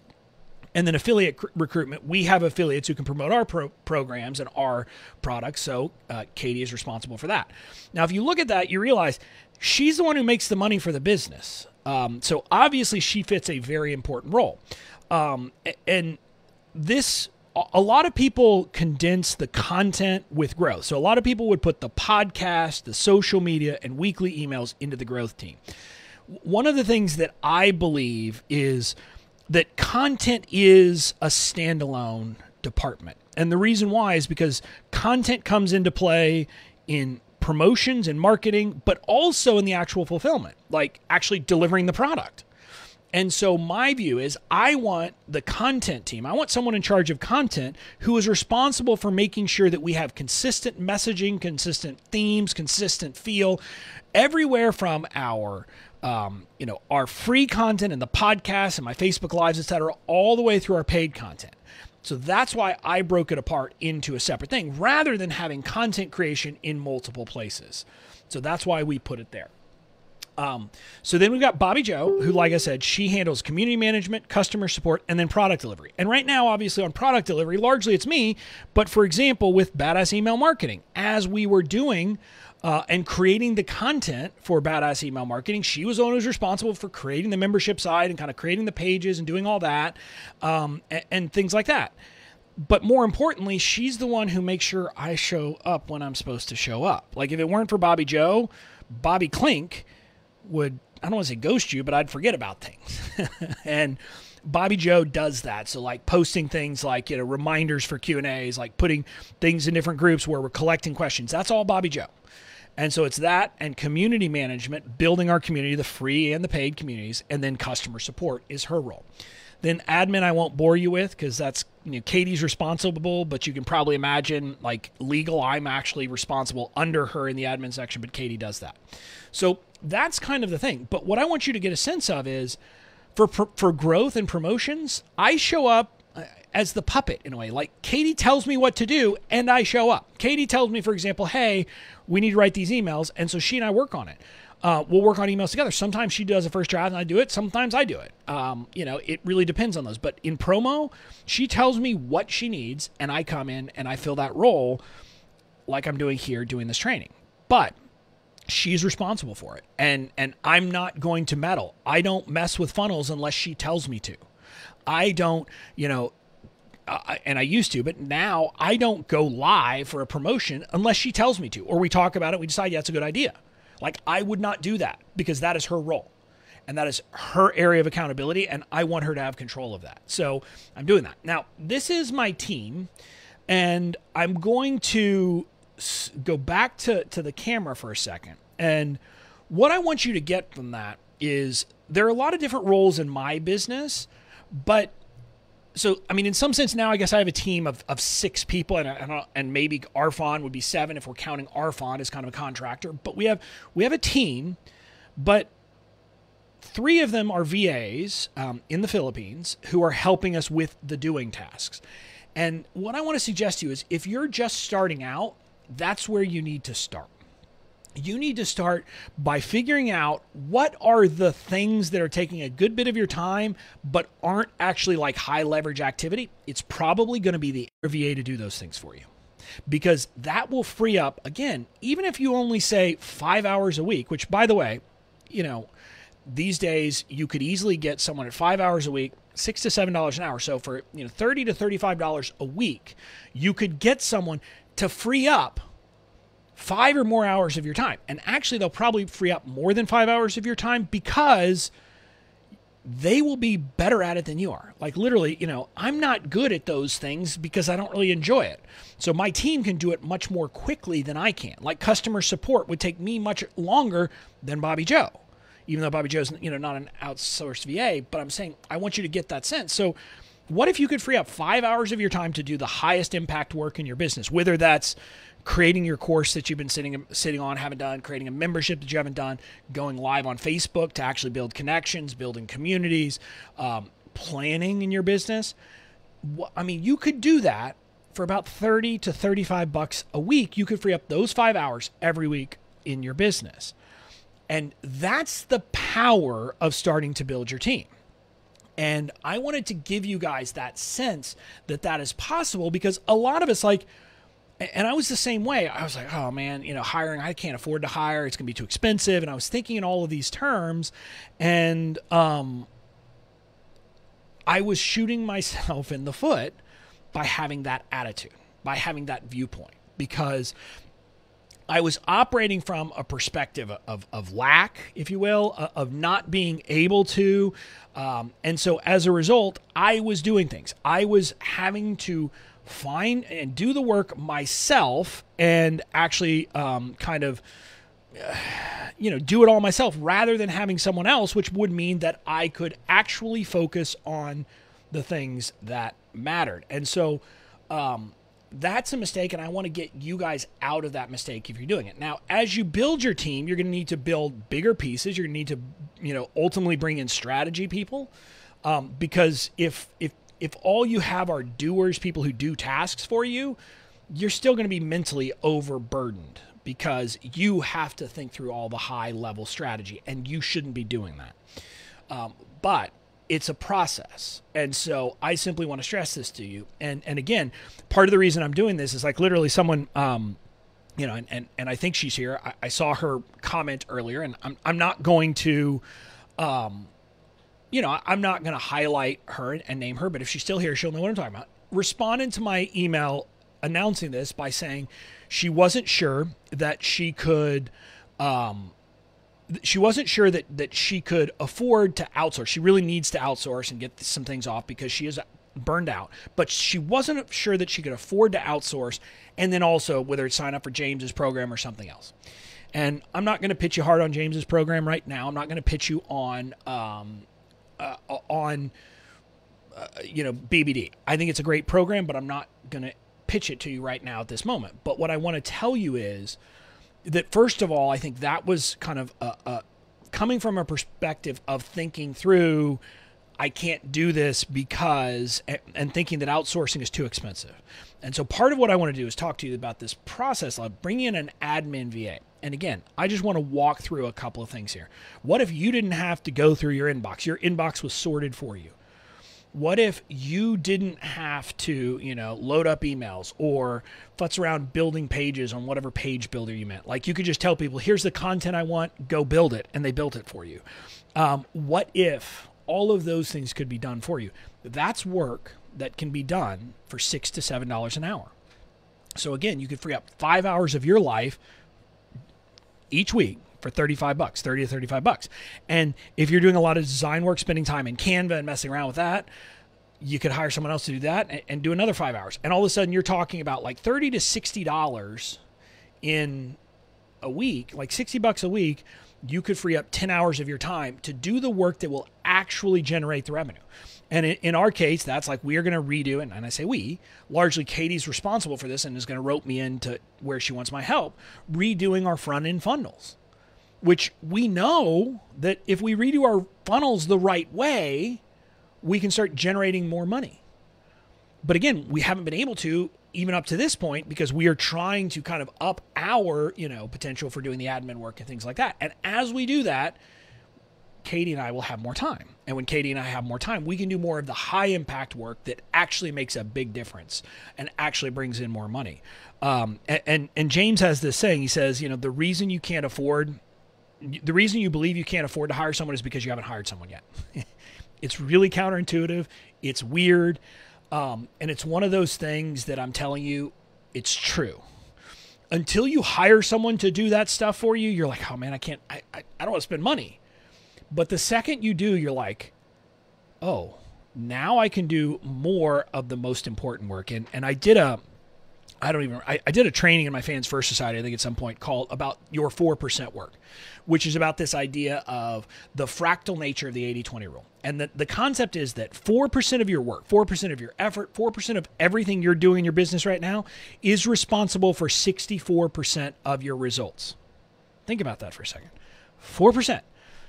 And then affiliate cr- recruitment, we have affiliates who can promote our pro- programs and our products. So uh, Katie is responsible for that. Now, if you look at that, you realize she's the one who makes the money for the business. Um, so obviously, she fits a very important role. Um, and this a lot of people condense the content with growth. So a lot of people would put the podcast, the social media, and weekly emails into the growth team. One of the things that I believe is that content is a standalone department. And the reason why is because content comes into play in promotions and marketing, but also in the actual fulfillment, like actually delivering the product. And so my view is I want the content team, I want someone in charge of content who is responsible for making sure that we have consistent messaging, consistent themes, consistent feel everywhere from our um, you know our free content and the podcast and my Facebook lives, etc., all the way through our paid content. So that's why I broke it apart into a separate thing rather than having content creation in multiple places. So that's why we put it there. Um, so then we've got Bobby Joe, who, like I said, she handles community management, customer support, and then product delivery. And right now, obviously, on product delivery, largely it's me. But for example, with Badass Email Marketing, as we were doing uh, and creating the content for Badass Email Marketing. She was the one who was responsible for creating the membership side and kind of creating the pages and doing all that um, and, and things like that. But more importantly, she's the one who makes sure I show up when I'm supposed to show up. Like if it weren't for Bobby Joe, Bobby Klinck would I don't want to say ghost you, but I'd forget about things. *laughs* and Bobby Joe does that. So like posting things like, you know, reminders for Q&As, like putting things in different groups where we're collecting questions. That's all Bobby Joe. And so it's that and community management, building our community, the free and the paid communities, and then customer support is her role. Then admin, I won't bore you with because that's you know Katie's responsible, but you can probably imagine like legal, I'm actually responsible under her in the admin section, but Katie does that. So that's kind of the thing. But what I want you to get a sense of is for for growth and promotions, I show up as the puppet in a way. Like Katie tells me what to do and I show up. Katie tells me, for example, hey, we need to write these emails. And so she and I work on it. uh, we'll work on emails together. Sometimes she does a first draft and I do it. Sometimes I do it. Um, you know, it really depends on those. But in promo, she tells me what she needs, and I come in and I fill that role like I'm doing here doing this training. But she's responsible for it. And and I'm not going to meddle. I don't mess with funnels unless she tells me to. I don't, you know, uh, and I used to, but now I don't go live for a promotion unless she tells me to, or we talk about it. We decide, yeah, it's a good idea. Like I would not do that because that is her role and that is her area of accountability. And I want her to have control of that. So I'm doing that. Now, this is my team, and I'm going to go back to, to the camera for a second. And what I want you to get from that is there are a lot of different roles in my business, but so I mean, in some sense, now I guess I have a team of, of six people, and and, and maybe Arfon would be seven if we're counting Arfon as kind of a contractor. But we have we have a team, but three of them are VAs um, in the Philippines who are helping us with the doing tasks. And what I want to suggest to you is, if you're just starting out, that's where you need to start you need to start by figuring out what are the things that are taking a good bit of your time but aren't actually like high leverage activity. It's probably going to be the VA to do those things for you because that will free up, again, even if you only say five hours a week, which by the way, you know, these days you could easily get someone at five hours a week six to seven dollars an hour so for you know 30 to 35 dollars a week you could get someone to free up five or more hours of your time. And actually, they'll probably free up more than five hours of your time because they will be better at it than you are. Like, literally, you know, I'm not good at those things because I don't really enjoy it. So, my team can do it much more quickly than I can. Like, customer support would take me much longer than Bobby Joe. Even though Bobby Joe's, you know, not an outsourced VA, but I'm saying I want you to get that sense. So, what if you could free up five hours of your time to do the highest impact work in your business? Whether that's creating your course that you've been sitting sitting on, haven't done, creating a membership that you haven't done, going live on Facebook to actually build connections, building communities, um, planning in your business. I mean, you could do that for about 30 to 35 bucks a week. You could free up those five hours every week in your business. And that's the power of starting to build your team. And I wanted to give you guys that sense that that is possible because a lot of us like, and I was the same way. I was like, oh man, you know, hiring, I can't afford to hire. It's going to be too expensive. And I was thinking in all of these terms. And um, I was shooting *laughs* myself in the foot by having that attitude, by having that viewpoint, because I was operating from a perspective of, of lack, if you will, of not being able to. Um, and so as a result, I was doing things. I was having to find and do the work myself and actually um, kind of *sighs* you know do it all myself rather than having someone else which would mean that i could actually focus on the things that mattered. And so um, that's a mistake and i want to get you guys out of that mistake if you're doing it. Now as you build your team you're going to need to build bigger pieces. You're going to need to you know ultimately bring in strategy people um, because if if if all you have are doers, people who do tasks for you, you're still going to be mentally overburdened because you have to think through all the high level strategy and you shouldn't be doing that. Um, but it's a process. And so I simply want to stress this to you. And and again, part of the reason I'm doing this is like literally someone um, you know, and, and, and I think she's here. I, I saw her comment earlier, and I'm I'm not going to um, you know, I'm not going to highlight her and name her, but if she's still here, she'll know what I'm talking about. Responded to my email announcing this by saying she wasn't sure that she could, um, she wasn't sure that that she could afford to outsource. She really needs to outsource and get some things off because she is burned out. But she wasn't sure that she could afford to outsource, and then also whether it's sign up for James's program or something else. And I'm not going to pitch you hard on James's program right now. I'm not going to pitch you on um, uh, on uh, you know BBD. I think it's a great program, but I'm not going to pitch it to you right now at this moment. But what I want to tell you is that first of all, I think that was kind of a, a, coming from a perspective of thinking through I can't do this because, and thinking that outsourcing is too expensive. And so part of what I want to do is talk to you about this process of bringing in an admin VA. And again, I just want to walk through a couple of things here. What if you didn't have to go through your inbox? Your inbox was sorted for you. What if you didn't have to, you know, load up emails or futz around building pages on whatever page builder you meant? Like you could just tell people, here's the content I want, go build it, and they built it for you. Um, what if all of those things could be done for you? That's work that can be done for six to seven dollars an hour. So again, you could free up five hours of your life each week for 35 bucks, 30 to 35 bucks. And if you're doing a lot of design work, spending time in Canva and messing around with that, you could hire someone else to do that and, and do another five hours. And all of a sudden you're talking about like 30 to 60 dollars in a week, like 60 bucks a week, you could free up 10 hours of your time to do the work that will actually generate the revenue. And in our case, that's like we are going to redo it. And I say we, largely Katie's responsible for this and is going to rope me into where she wants my help, redoing our front end funnels, which we know that if we redo our funnels the right way, we can start generating more money. But again, we haven't been able to even up to this point because we are trying to kind of up our, you know, potential for doing the admin work and things like that. And as we do that, Katie and I will have more time. And when Katie and I have more time, we can do more of the high impact work that actually makes a big difference and actually brings in more money. Um, and, and, and James has this saying. He says, you know, the reason you can't afford, the reason you believe you can't afford to hire someone is because you haven't hired someone yet. *laughs* it's really counterintuitive. It's weird, um, and it's one of those things that I'm telling you, it's true until you hire someone to do that stuff for you, you're like, oh man, I can't, I, I, I don't want to spend money. But the second you do, you're like, oh, now I can do more of the most important work. And and I did a I don't even I, I did a training in my fans first society, I think at some point called about your four percent work, which is about this idea of the fractal nature of the 80-20 rule. And the, the concept is that 4% of your work, 4% of your effort, 4% of everything you're doing in your business right now is responsible for 64% of your results. Think about that for a second. 4%.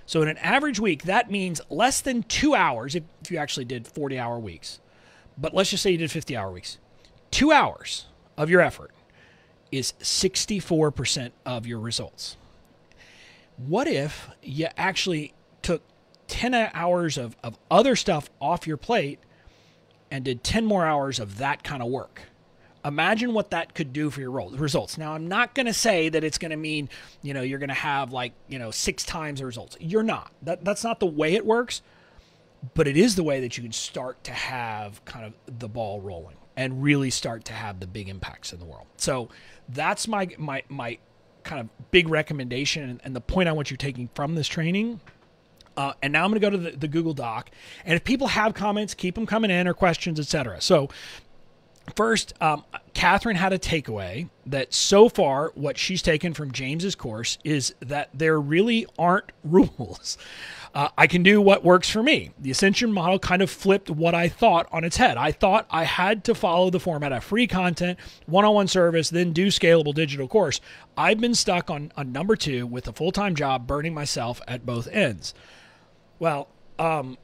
So in an average week, that means less than two hours if, if you actually did 40 hour weeks. But let's just say you did 50 hour weeks. Two hours of your effort is 64% of your results. What if you actually took 10 hours of, of other stuff off your plate and did 10 more hours of that kind of work? Imagine what that could do for your results. Now, I'm not going to say that it's going to mean, you know, you're going to have like, you know, six times the results. You're not. That, that's not the way it works, but it is the way that you can start to have kind of the ball rolling and really start to have the big impacts in the world. So that's my, my, my kind of big recommendation and the point I want you taking from this training. Uh, and now I'm going to go to the, the, Google Doc. And if people have comments, keep them coming in or questions, etc. So First, um, Catherine had a takeaway that so far what she's taken from James's course is that there really aren't *laughs* rules. Uh, I can do what works for me. The Ascension model kind of flipped what I thought on its head. I thought I had to follow the format of free content, one on one service, then do scalable digital course. I've been stuck on, on number two with a full time job, burning myself at both ends. Well, um,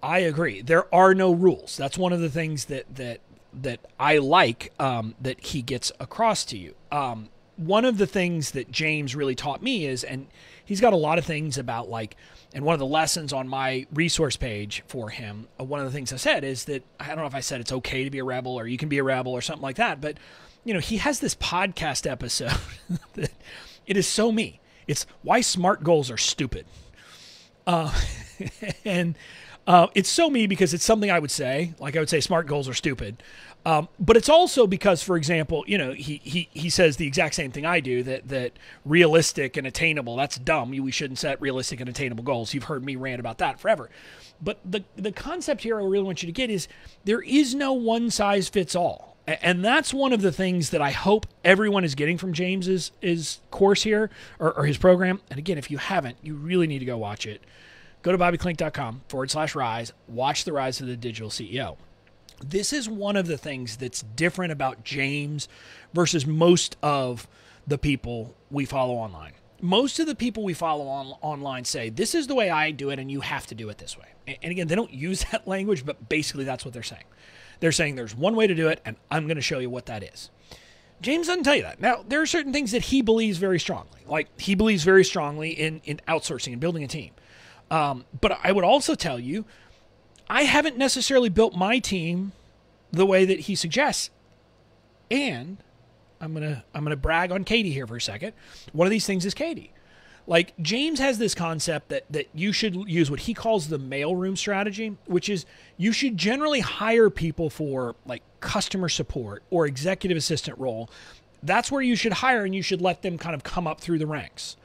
I agree. There are no rules. That's one of the things that that that I like um, that he gets across to you. Um, one of the things that James really taught me is, and he's got a lot of things about like, and one of the lessons on my resource page for him, uh, one of the things I said is that I don't know if I said it's okay to be a rebel or you can be a rebel or something like that, but you know, he has this podcast *laughs* episode that it is so me. It's why smart goals are stupid. Uh, *laughs* and uh, it's so me because it's something I would say. Like I would say, smart goals are stupid. Um, but it's also because, for example, you know, he, he he says the exact same thing I do that that realistic and attainable. That's dumb. We shouldn't set realistic and attainable goals. You've heard me rant about that forever. But the the concept here I really want you to get is there is no one size fits all. And that's one of the things that I hope everyone is getting from James's is course here or, or his program. And again, if you haven't, you really need to go watch it go to bobbyklinck.com forward slash rise, watch the rise of the digital CEO. This is one of the things that's different about James versus most of the people we follow online. most of the people we follow on, online say this is the way I do it, and you have to do it this way. And, and again, they don't use *laughs* that language, but basically that's what they're saying. They're saying there's one way to do it, and I'm going to show you what that is. James doesn't tell you that. Now, there are certain things that he believes very strongly. Like he believes very strongly in in outsourcing and building a team. Um, but I would also tell you, I haven't necessarily built my team the way that he suggests. And I'm gonna I'm gonna brag on Katie here for a second. One of these things is Katie. Like James has this concept that that you should use what he calls the mailroom strategy, which is you should generally hire people for like customer support or executive assistant role. That's where you should hire and you should let them kind of come up through the ranks.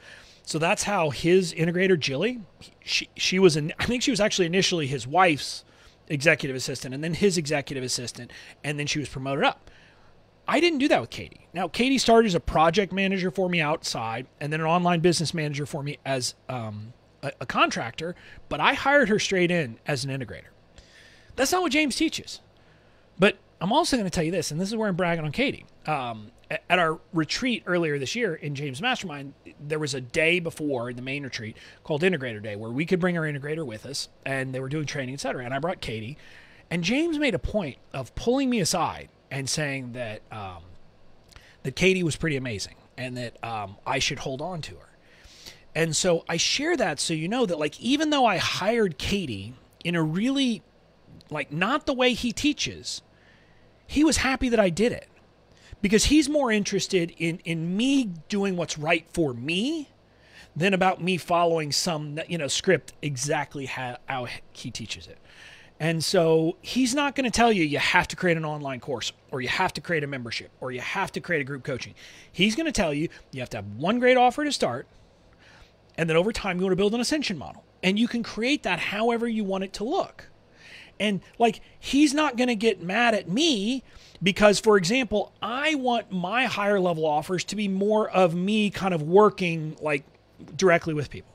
So that's how his integrator Jilly, she she was in, I think she was actually initially his wife's executive assistant and then his executive assistant and then she was promoted up. I didn't do that with Katie. Now, Katie started as a project manager for me outside and then an online business manager for me as um, a, a contractor, but I hired her straight in as an integrator. That's not what James teaches. But I'm also going to tell you this, and this is where I'm bragging on Katie. Um, at our retreat earlier this year in James Mastermind, there was a day before the main retreat called Integrator Day where we could bring our integrator with us and they were doing training, et cetera. And I brought Katie, and James made a point of pulling me aside and saying that um, that Katie was pretty amazing and that um, I should hold on to her. And so I share that so you know that like even though I hired Katie in a really like not the way he teaches, he was happy that I did it because he's more interested in in me doing what's right for me than about me following some you know script exactly how, how he teaches it. And so he's not going to tell you you have to create an online course or you have to create a membership or you have to create a group coaching. He's going to tell you you have to have one great offer to start. And then over time, you want to build an ascension model. And you can create that however you want it to look. And like, he's not going to get mad at me because, for example, I want my higher level offers to be more of me kind of working like directly with people.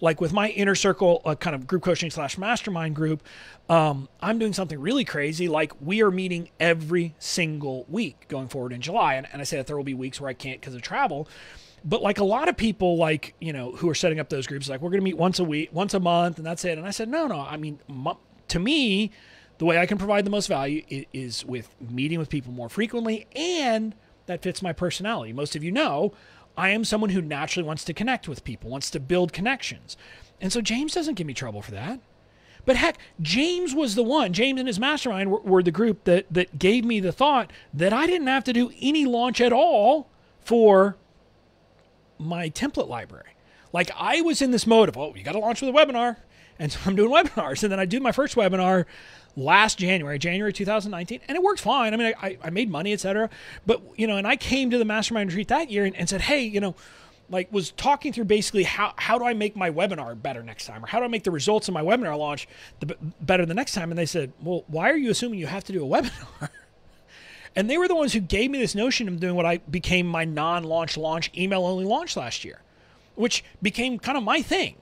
Like with my inner circle uh, kind of group coaching slash mastermind group um, i'm doing something really crazy. Like we are meeting every single week going forward in july. And, and i say that there will be weeks where i can't because of travel. But like a lot of people like you know who are setting up those groups like we're going to meet once a week once a month and that's it. And i said no no. I mean to me the way i can provide the most value is with meeting with people more frequently and that fits my personality most of you know I am someone who naturally wants to connect with people, wants to build connections. And so James doesn't give me trouble for that. But heck, James was the one, James and his mastermind were, were, the group that, that gave me the thought that I didn't have to do any launch at all for my template library. Like I was in this mode of, oh, you got to launch with a webinar. And so I'm doing *laughs* webinars. And then I do my first webinar last January, January 2019, and it worked fine. I mean, I, I made money, etc. But you know, and I came to the mastermind retreat that year and, and said, hey, you know, like was talking through basically how how do I make my webinar better next time, or how do I make the results of my webinar launch the, better the next time? And they said, well, why are you assuming you have to do a *laughs* webinar? and they were the ones who gave me this notion of doing what I became my non-launch launch email only launch last year, which became kind of my thing.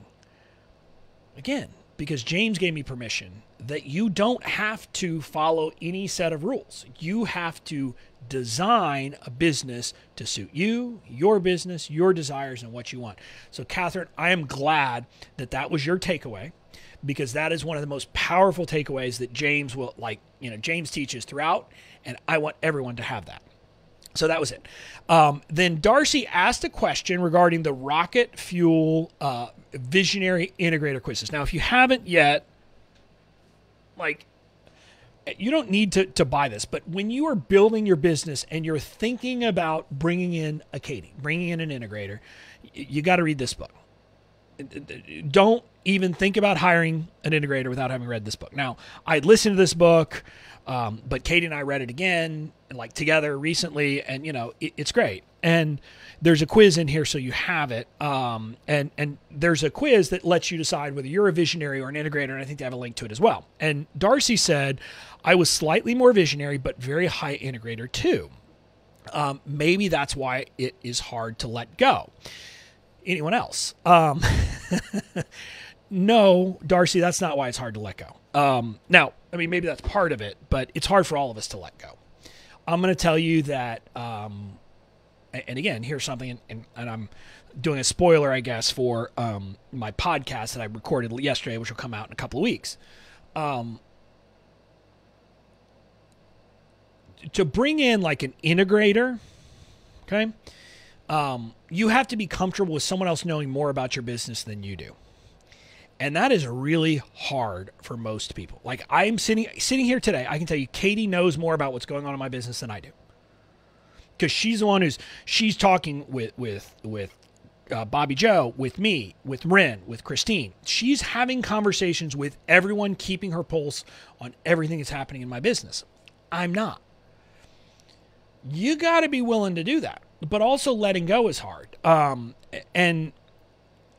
Again, because James gave me permission that you don't have to follow any set of rules. You have to design a business to suit you, your business, your desires, and what you want. So, Catherine, I am glad that that was your takeaway because that is one of the most powerful takeaways that James will like, you know, James teaches throughout, and I want everyone to have that. So that was it. Um, then Darcy asked a question regarding the rocket fuel uh, visionary integrator quizzes. Now, if you haven't yet, like, you don't need to, to buy this, but when you are building your business and you're thinking about bringing in a Katie, bringing in an integrator, you got to read this book. Don't even think about hiring an integrator without having read this book. Now, I listened to this book. Um, but Katie and I read it again, like together recently, and you know it, it's great. And there's a quiz in here, so you have it. Um, and and there's a quiz that lets you decide whether you're a visionary or an integrator, and I think they have a link to it as well. And Darcy said, I was slightly more visionary, but very high integrator too. Um, maybe that's why it is hard to let go. Anyone else? Um, *laughs* no, Darcy, that's not why it's hard to let go. Um, now, I mean, maybe that's part of it, but it's hard for all of us to let go. I'm going to tell you that, um, and again, here's something, and, and, I'm doing a spoiler, I guess, for um, my podcast that I recorded yesterday, which will come out in a couple of weeks. Um, to bring in like an integrator, okay, um, you have to be comfortable with someone else knowing more about your business than you do. And that is really hard for most people. Like I'm sitting sitting here today, I can tell you Katie knows more about what's going on in my business than I do. Cuz she's the one who's she's talking with with with uh, Bobby Joe, with me, with Ren, with Christine. She's having conversations with everyone, keeping her pulse on everything that's happening in my business. I'm not. You got to be willing to do that, but also letting go is hard. Um, and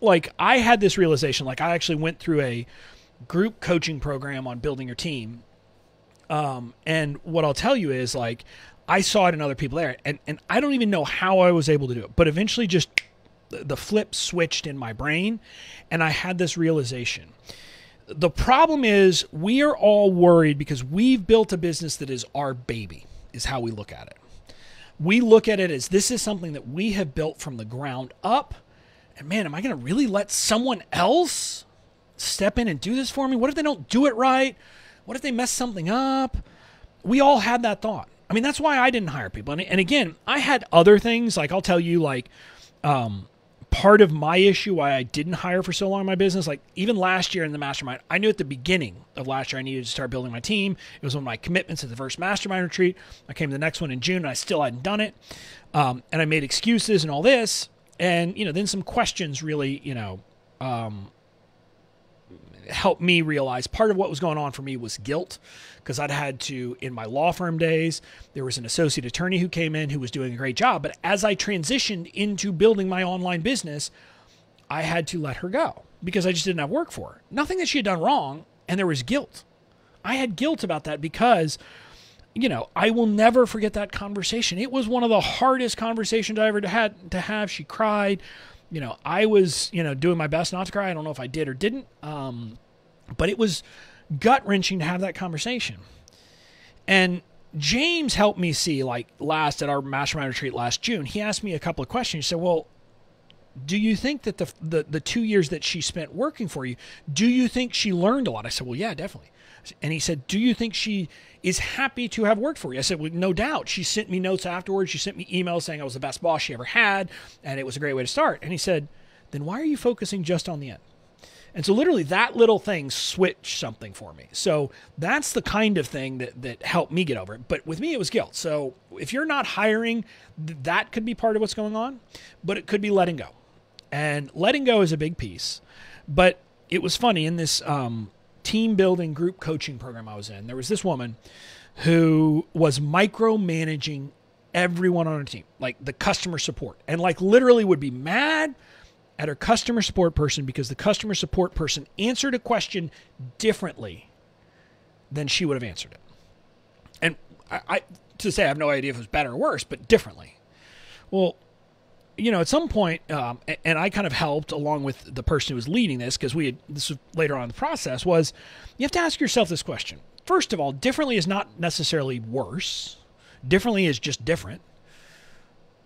like I had this realization, like I actually went through a group coaching program on building your team. Um, and what I'll tell you is like I saw it in other people there, and and I don't even know how I was able to do it, but eventually just the flip switched in my brain, and I had this realization. The problem is we are all worried because we've built a business that is our baby, is how we look at it. We look at it as this is something that we have built from the ground up and man, am I going to really let someone else step in and do this for me? What if they don't do it right? What if they mess something up? We all had that thought. I mean, that's why I didn't hire people. And, and again, I had other things. Like I'll tell you, like um, part of my issue why I didn't hire for so long in my business, like even last year in the mastermind, I knew at the beginning of last year I needed to start building my team. It was one of my commitments at the first mastermind retreat. I came to the next one in June and I still hadn't done it. Um, and I made excuses and all this and you know then some questions really you know um, helped me realize part of what was going on for me was guilt because I'd had to in my law firm days there was an associate attorney who came in who was doing a great job but as I transitioned into building my online business I had to let her go because I just didn't have work for her. Nothing that she had done wrong and there was guilt. I had guilt about that because you know, I will never forget that conversation. It was one of the hardest conversations I ever had to have. She cried. You know, I was, you know, doing my best not to cry. I don't know if I did or didn't. Um, but it was gut wrenching to have that conversation. And James helped me see, like last at our mastermind retreat last June, he asked me a couple of questions. He said, Well, do you think that the, the the two years that she spent working for you, do you think she learned a lot? I said, Well, yeah, definitely. And he said, Do you think she is happy to have worked for you? I said, Well, no doubt. She sent me notes afterwards. She sent me emails saying I was the best boss she ever had, and it was a great way to start. And he said, Then why are you focusing just on the end? And so literally that little thing switched something for me. So that's the kind of thing that that helped me get over it. But with me it was guilt. So if you're not hiring, that could be part of what's going on, but it could be letting go. And letting go is a big piece. But it was funny in this um, team building group coaching program I was in, there was this woman who was micromanaging everyone on her team, like the customer support, and like literally would be mad at her customer support person because the customer support person answered a question differently than she would have answered it. And I, I to say I have no idea if it was better or worse, but differently. Well, you know, at some point, um, and I kind of helped along with the person who was leading this because we had this was later on in the process was you have to ask yourself this question. First of all, differently is not necessarily worse. Differently is just different.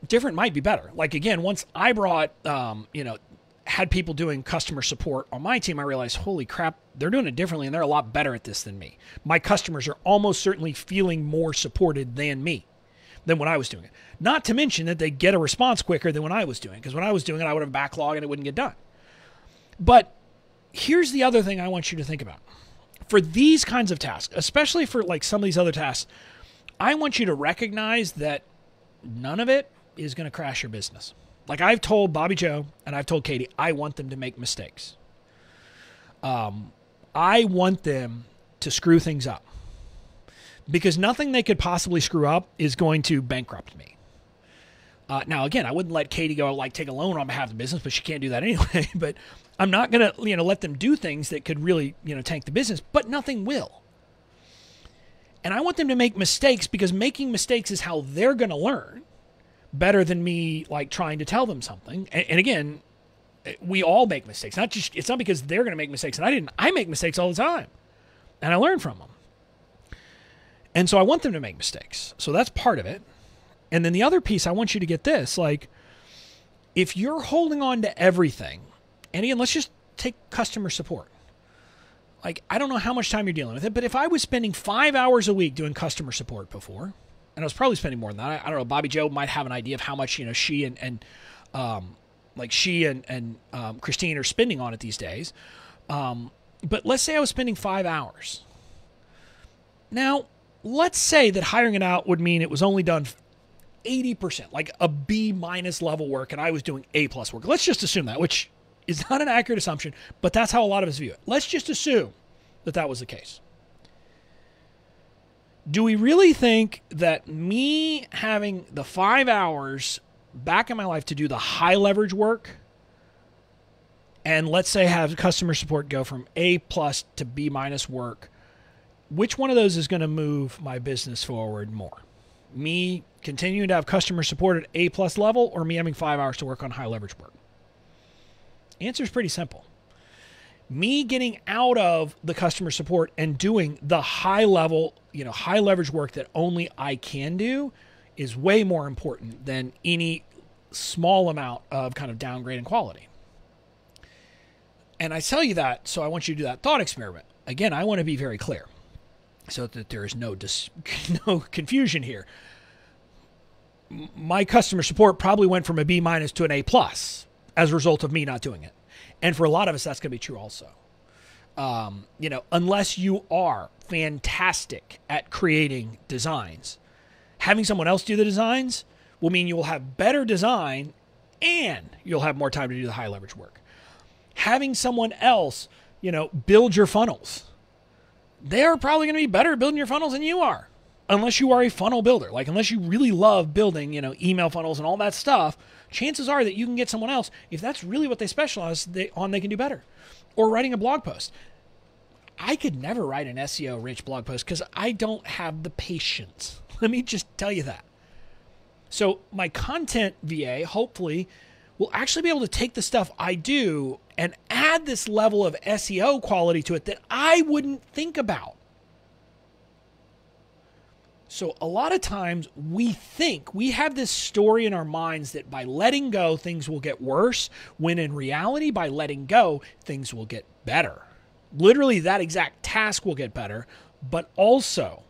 Different might be better. Like again, once I brought, um, you know, had people doing customer support on my team, I realized, holy crap, they're doing it differently and they're a lot better at this than me. My customers are almost certainly feeling more supported than me than when I was doing it. Not to mention that they get a response quicker than when I was doing it, because when I was doing it, I would have backlog and it wouldn't get done. But here's the other thing I want you to think about. For these kinds of tasks, especially for like some of these other tasks, I want you to recognize that none of it is going to crash your business. Like I've told Bobby Joe and I've told Katie, I want them to make mistakes. Um, I want them to screw things up because nothing they could possibly screw up is going to bankrupt me. Uh, now, again, I wouldn't let Katie go like take a loan on behalf of the business, but she can't do that *laughs* anyway. but I'm not gonna you know let them do things that could really you know tank the business, but nothing will. And I want them to make mistakes because making mistakes is how they're gonna learn better than me like trying to tell them something. And, and again, we all make mistakes. Not just it's not because they're gonna make mistakes and I didn't. I make mistakes all the time, and I learn from them. And so I want them to make mistakes. So that's part of it. And then the other piece, I want you to get this like, if you're holding on to everything, and again, let's just take customer support. Like, I don't know how much time you're dealing with it, but if I was spending five hours a week doing customer support before, and I was probably spending more than that, I, I don't know. Bobby Joe might have an idea of how much you know she and and um, like she and and um, Christine are spending on it these days. Um, but let's say I was spending five hours. Now, let's say that hiring it out would mean it was only done 80%, like a B minus level work, and I was doing A plus work. Let's just assume that, which is not an accurate assumption, but that's how a lot of us view it. Let's just assume that that was the case. Do we really think that me having the five hours back in my life to do the high leverage work and let's say have customer support go from A plus to B minus work, which one of those is going to move my business forward more? Me continuing to have customer support at A plus level or me having five hours to work on high leverage work? Answer is pretty simple. Me getting out of the customer support and doing the high level, you know, high leverage work that only I can do is way more important than any small amount of kind of downgrade in quality. And I tell you that, so I want you to do that thought experiment. Again, I want to be very clear so that there is no dis- *laughs* no confusion here. My customer support probably went from a B minus to an A plus as a result of me not doing it. And for a lot of us, that's going to be true also. Um, you know, unless you are fantastic at creating designs, having someone else do the designs will mean you will have better design and you'll have more time to do the high leverage work. Having someone else, you know, build your funnels, they're probably going to be better at building your funnels than you are. Unless you are a funnel builder, like unless you really love building, you know, email funnels and all that stuff, chances are that you can get someone else if that's really what they specialize on, they can do better. Or writing a blog post. I could never write an SEO rich blog post because I don't have the patience. *laughs* Let me just tell you that. So, my content VA hopefully will actually be able to take the stuff I do and add this level of SEO quality to it that I wouldn't think about. So, a lot of times we think we have this story in our minds that by letting go, things will get worse, when in reality, by letting go, things will get better. Literally, that exact task will get better, but also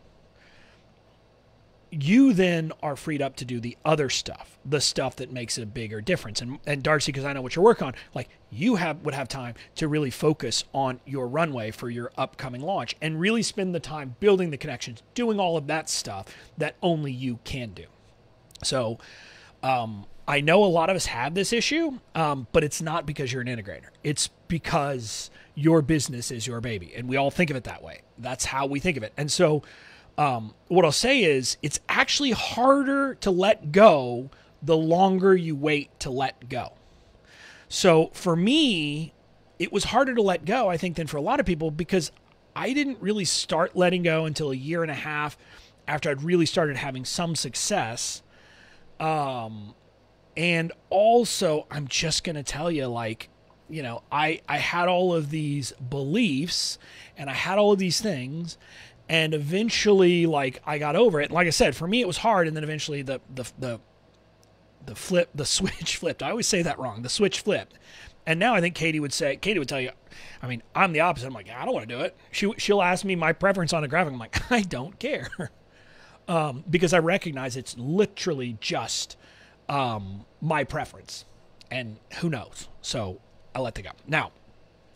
you then are freed up to do the other stuff, the stuff that makes a bigger difference. And and Darcy, because I know what you're working on, like you have would have time to really focus on your runway for your upcoming launch and really spend the time building the connections, doing all of that stuff that only you can do. So um, I know a lot of us have this issue, um, but it's not because you're an integrator. It's because your business is your baby, and we all think of it that way. That's how we think of it. And so um, what I'll say is it's actually harder to let go the longer you wait to let go. So for me, it was harder to let go, I think, than for a lot of people because I didn't really start letting go until a year and a half after I'd really started having some success. Um, and also, I'm just going to tell you, like, you know, I, I had all of these beliefs and I had all of these things and eventually like I got over it. Like I said, for me it was hard, and then eventually the the the the flip the *laughs* switch flipped. I always say that wrong. The switch flipped, and now I think Katie would say Katie would tell you. I mean, I'm the opposite. I'm like I don't want to do it. She she'll ask me my preference on a graphic. I'm like *laughs* I don't care, *laughs* um, because I recognize it's literally just um, my preference, and who knows. So I let it go. Now,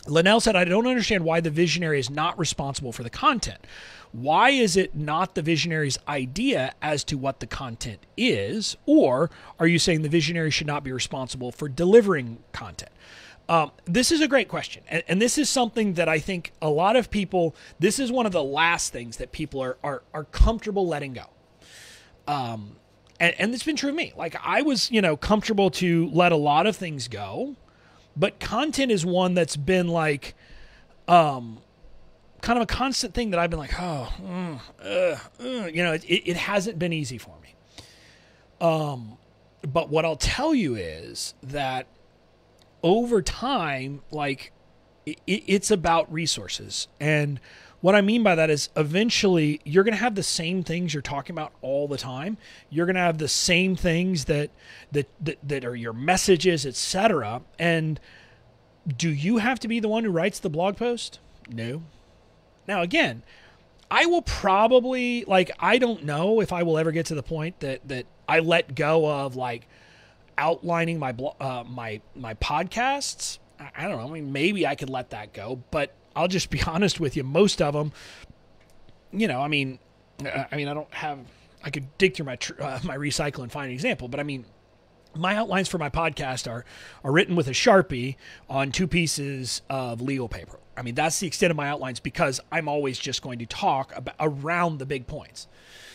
Linnell said, I don't understand why the visionary is not responsible for the content. Why is it not the visionary's idea as to what the content is? Or are you saying the visionary should not be responsible for delivering content? Um, this is a great question. And, and, this is something that I think a lot of people, this is one of the last things that people are, are, are comfortable letting go. Um, and, and it's been true of me. Like I was, you know, comfortable to let a lot of things go, but content is one that's been like, um, kind of a constant thing that I've been like, oh, mm, uh, uh, you know, it, it hasn't been easy for me. Um, but what I'll tell you is that over time, like, it, it's about resources. And What I mean by that is eventually you're going to have the same things you're talking about all the time. You're going to have the same things that that that, that are your messages, etc. And do you have to be the one who writes the blog post? No. Now again, I will probably like I don't know if I will ever get to the point that that I let go of like outlining my uh, my my podcasts. I don't know. I mean, maybe I could let that go, but I'll just be *laughs* honest with you. Most of them, you know, I mean, I mean, I don't have. I could dig through my uh, *laughs* my recycle and find an example, but I mean, my outlines for my podcast are are written with a sharpie on two pieces of legal paper. I mean, that's the extent of my outlines because I'm always just going to talk about around the big points.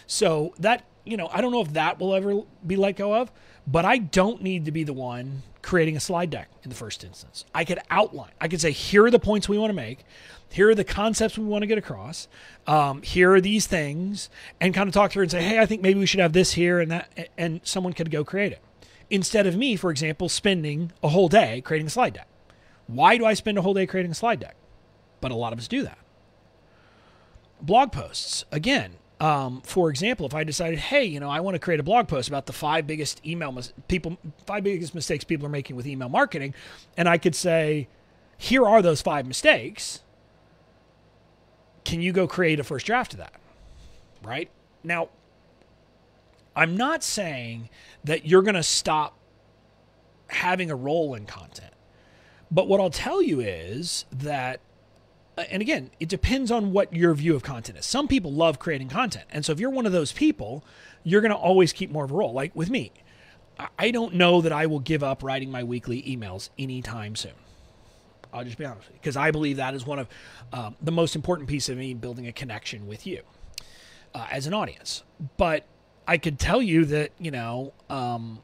So that you know, I don't know if that will ever be let go of, but I don't need to be the one creating a slide deck in the first instance. I could outline. I could say, here are the points we want to make. Here are the concepts we want to get across. Um, here are these things, and kind of talk through and say, hey, I think maybe we should have this here and that, and someone could go create it. Instead of me, for example, spending a whole day creating a slide deck. Why do I spend a whole day creating a slide deck? But a lot of us do that. Blog posts, again, um, for example, if I decided, hey, you know, I want to create a blog post about the five biggest email mis- people, five biggest mistakes people are making with email marketing, and I could say, here are those five mistakes. Can you go create a first draft of that? Right now, I'm not saying that you're going to stop having a role in content, but what I'll tell you is that and again, it depends on what your view of content is. Some people love creating content. And so if you're one of those people, you're going to always keep more of a role. Like with me, I don't know that I will give up writing my weekly emails anytime soon. I'll just be honest with you, because I believe that is one of um, the most important piece of me building a connection with you uh, as an audience. But I could tell you that, you know, um,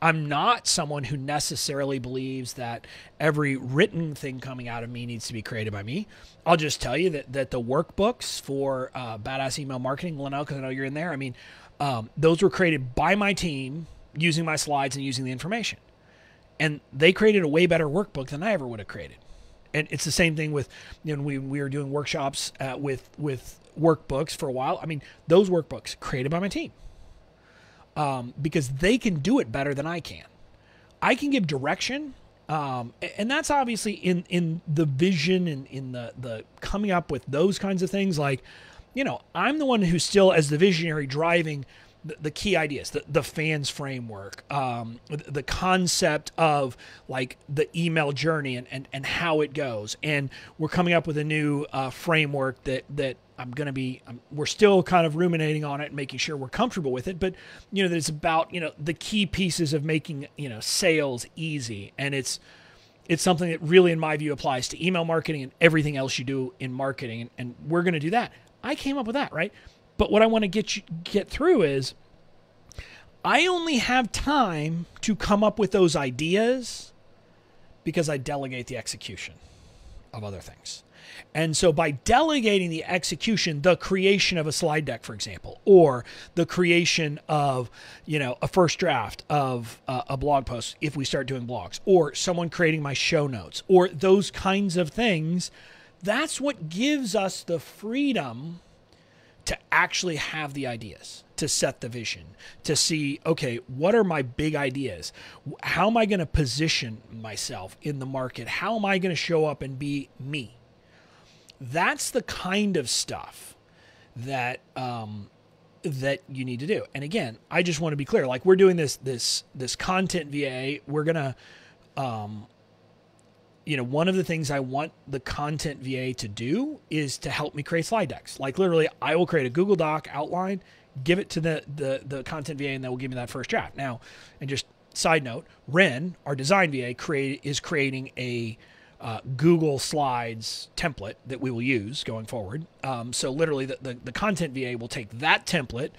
I'm not someone who necessarily believes that every written thing coming out of me needs to be created by me. I'll just tell you that that the workbooks for uh, badass email marketing, Linnell, because I know you're in there. I mean, um, those were created by my team using my slides and using the information, and they created a way better workbook than I ever would have created. And it's the same thing with you know we we were doing workshops uh, with with workbooks for a while. I mean, those workbooks created by my team um, because they can do it better than I can. I can give direction, um, and that's obviously in in the vision and in the the coming up with those kinds of things. Like, you know, I'm the one who's still as the visionary driving the, the key ideas, the, the fans framework, um, the concept of like the email journey and, and, and how it goes. And we're coming up with a new uh, framework that, that I'm going to be, I'm, we're still kind of ruminating on it and making sure we're comfortable with it. But, you know, that it's about, you know, the key pieces of making, you know, sales easy. And it's, it's something that really, in my view, applies to email marketing and everything else you do in marketing. And, and we're going to do that. I came up with that, right? But what I want to get you get through is I only have time to come up with those ideas because I delegate the execution of other things. And so by delegating the execution, the creation of a slide deck, for example, or the creation of, you know, a first draft of uh, a blog post, if we start doing blogs, or someone creating my show notes, or those kinds of things, that's what gives us the freedom to actually have the ideas, to set the vision, to see, okay, what are my big ideas? How am I going to position myself in the market? How am I going to show up and be me? That's the kind of stuff that um, that you need to do. And again, I just want to be clear. Like we're doing this this this content VA. We're gonna um, you know, one of the things I want the content VA to do is to help me create slide decks. Like literally, I will create a Google Doc outline, give it to the the the content VA, and they will give me that first draft. Now, and just side note, Ren, our design VA, create is creating a uh, Google Slides template that we will use going forward. Um, so literally, the, the the content VA will take that template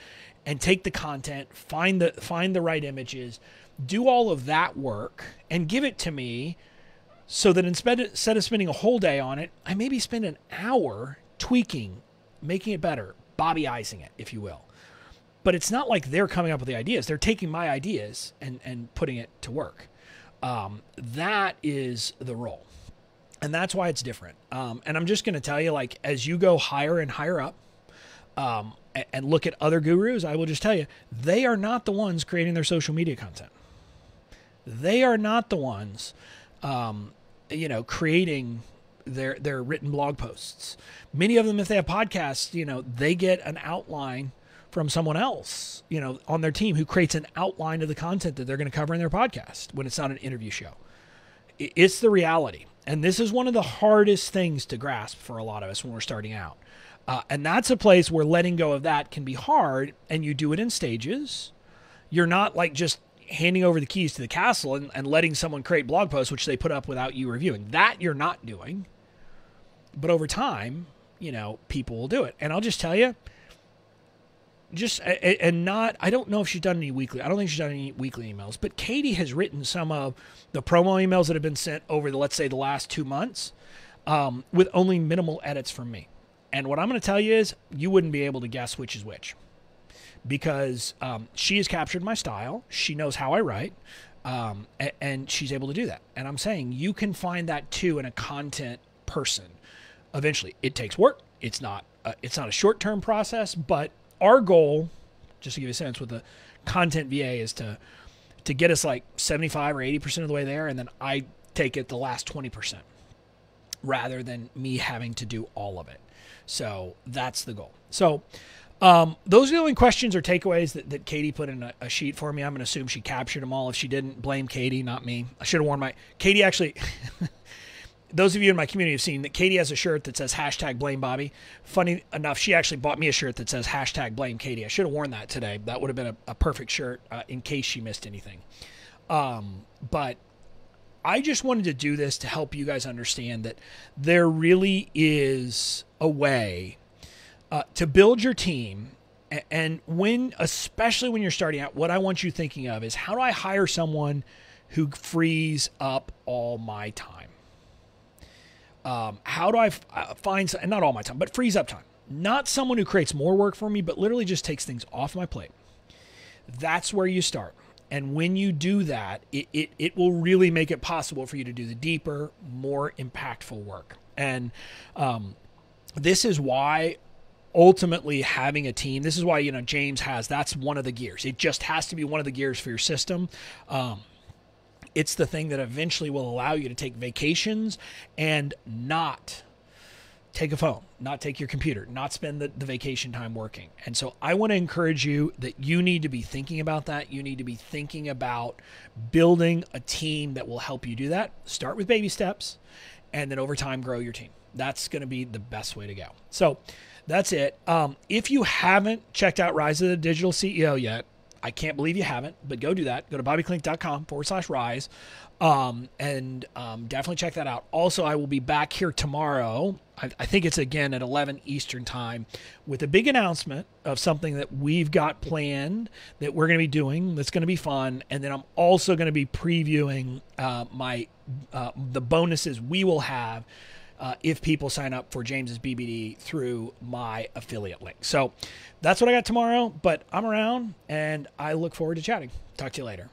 and take the content, find the find the right images, do all of that work, and give it to me so that instead of spending a whole day on it, I maybe spend an hour tweaking, making it better, Bobby Icing it, if you will. But it's not like they're coming up with the ideas. They're taking my ideas and, and putting it to work. Um, that is the role. And that's why it's different. Um, and I'm just going to tell you, like, as you go higher and higher up, um, and, look at other gurus, I will just tell you, they are not the ones creating their social media content. They are not the ones, um, you know, creating their their written blog posts. Many of them, if they have podcasts, you know, they get an outline from someone else, you know, on their team who creates an outline of the content that they're going to cover in their podcast when it's not an interview show. It's the reality. And this is one of the hardest things to grasp for a lot of us when we're starting out. Uh, and that's a place where letting go of that can be hard, and you do it in stages. You're not like just handing over the keys to the castle and, and letting someone create blog posts, which they put up without you reviewing. That you're not doing. But over time, you know, people will do it. And I'll just tell you, just and not I don't know if she's done any weekly. I don't think she's done any weekly emails, but Katie has written some of the promo emails that have been sent over the let's say the last two months um, with only minimal edits from me. And what I'm going to tell you is you wouldn't be able to guess which is which because um, she has captured my style. She knows how I write. Um, and, she's able to do that. And I'm saying you can find that too in a content person. Eventually, it takes work. It's not. Uh, it's not a short term process, but our goal, just to give you a sense, with the content VA is to to get us like 75 or 80 percent of the way there, and then I take it the last 20 percent, rather than me having to do all of it. So that's the goal. So um, those are the only questions or takeaways that, that Katie put in a, a sheet for me. I'm going to assume she captured them all. If she didn't, blame Katie, not me. I should have worn my. Katie actually. *laughs* those of you in my community have seen that Katie has a shirt that says hashtag blame Bobby. Funny enough, she actually bought me a shirt that says hashtag blame Katie. I should have worn that today. That would have been a, a perfect shirt uh, in case she missed anything. Um, but I just wanted to do this to help you guys understand that there really is a way uh, to build your team. And when, especially when you're starting out, what I want you thinking of is how do I hire someone who frees up all my time? Um, how do I f- uh, find, and not all my time, but frees up time? Not someone who creates more work for me, but literally just takes things off my plate. That's where you start. And when you do that, it, it, it will really make it possible for you to do the deeper, more impactful work. And um, this is why ultimately having a team, this is why, you know, James has, that's one of the gears. It just has to be one of the gears for your system. Um, it's the thing that eventually will allow you to take vacations and not take a phone, not take your computer, not spend the, the vacation time working. And so I want to encourage you that you need to be thinking about that. You need to be thinking about building a team that will help you do that. Start with baby steps and then over time grow your team. That's going to be the best way to go. So that's it. Um, if you haven't checked out Rise of the Digital CEO yet, I can't believe you haven't, but go do that. Go to bobbyklinck.com forward slash rise um, and um, definitely check that out. Also, I will be back here tomorrow. I, I, think it's again at 11 Eastern time with a big announcement of something that we've got planned that we're going to be doing. That's going to be fun. And then I'm also going to be previewing uh, my uh, the bonuses we will have uh, if people sign up for James's BBD through my affiliate link. So that's what I got tomorrow, but I'm around and I look forward to chatting. Talk to you later.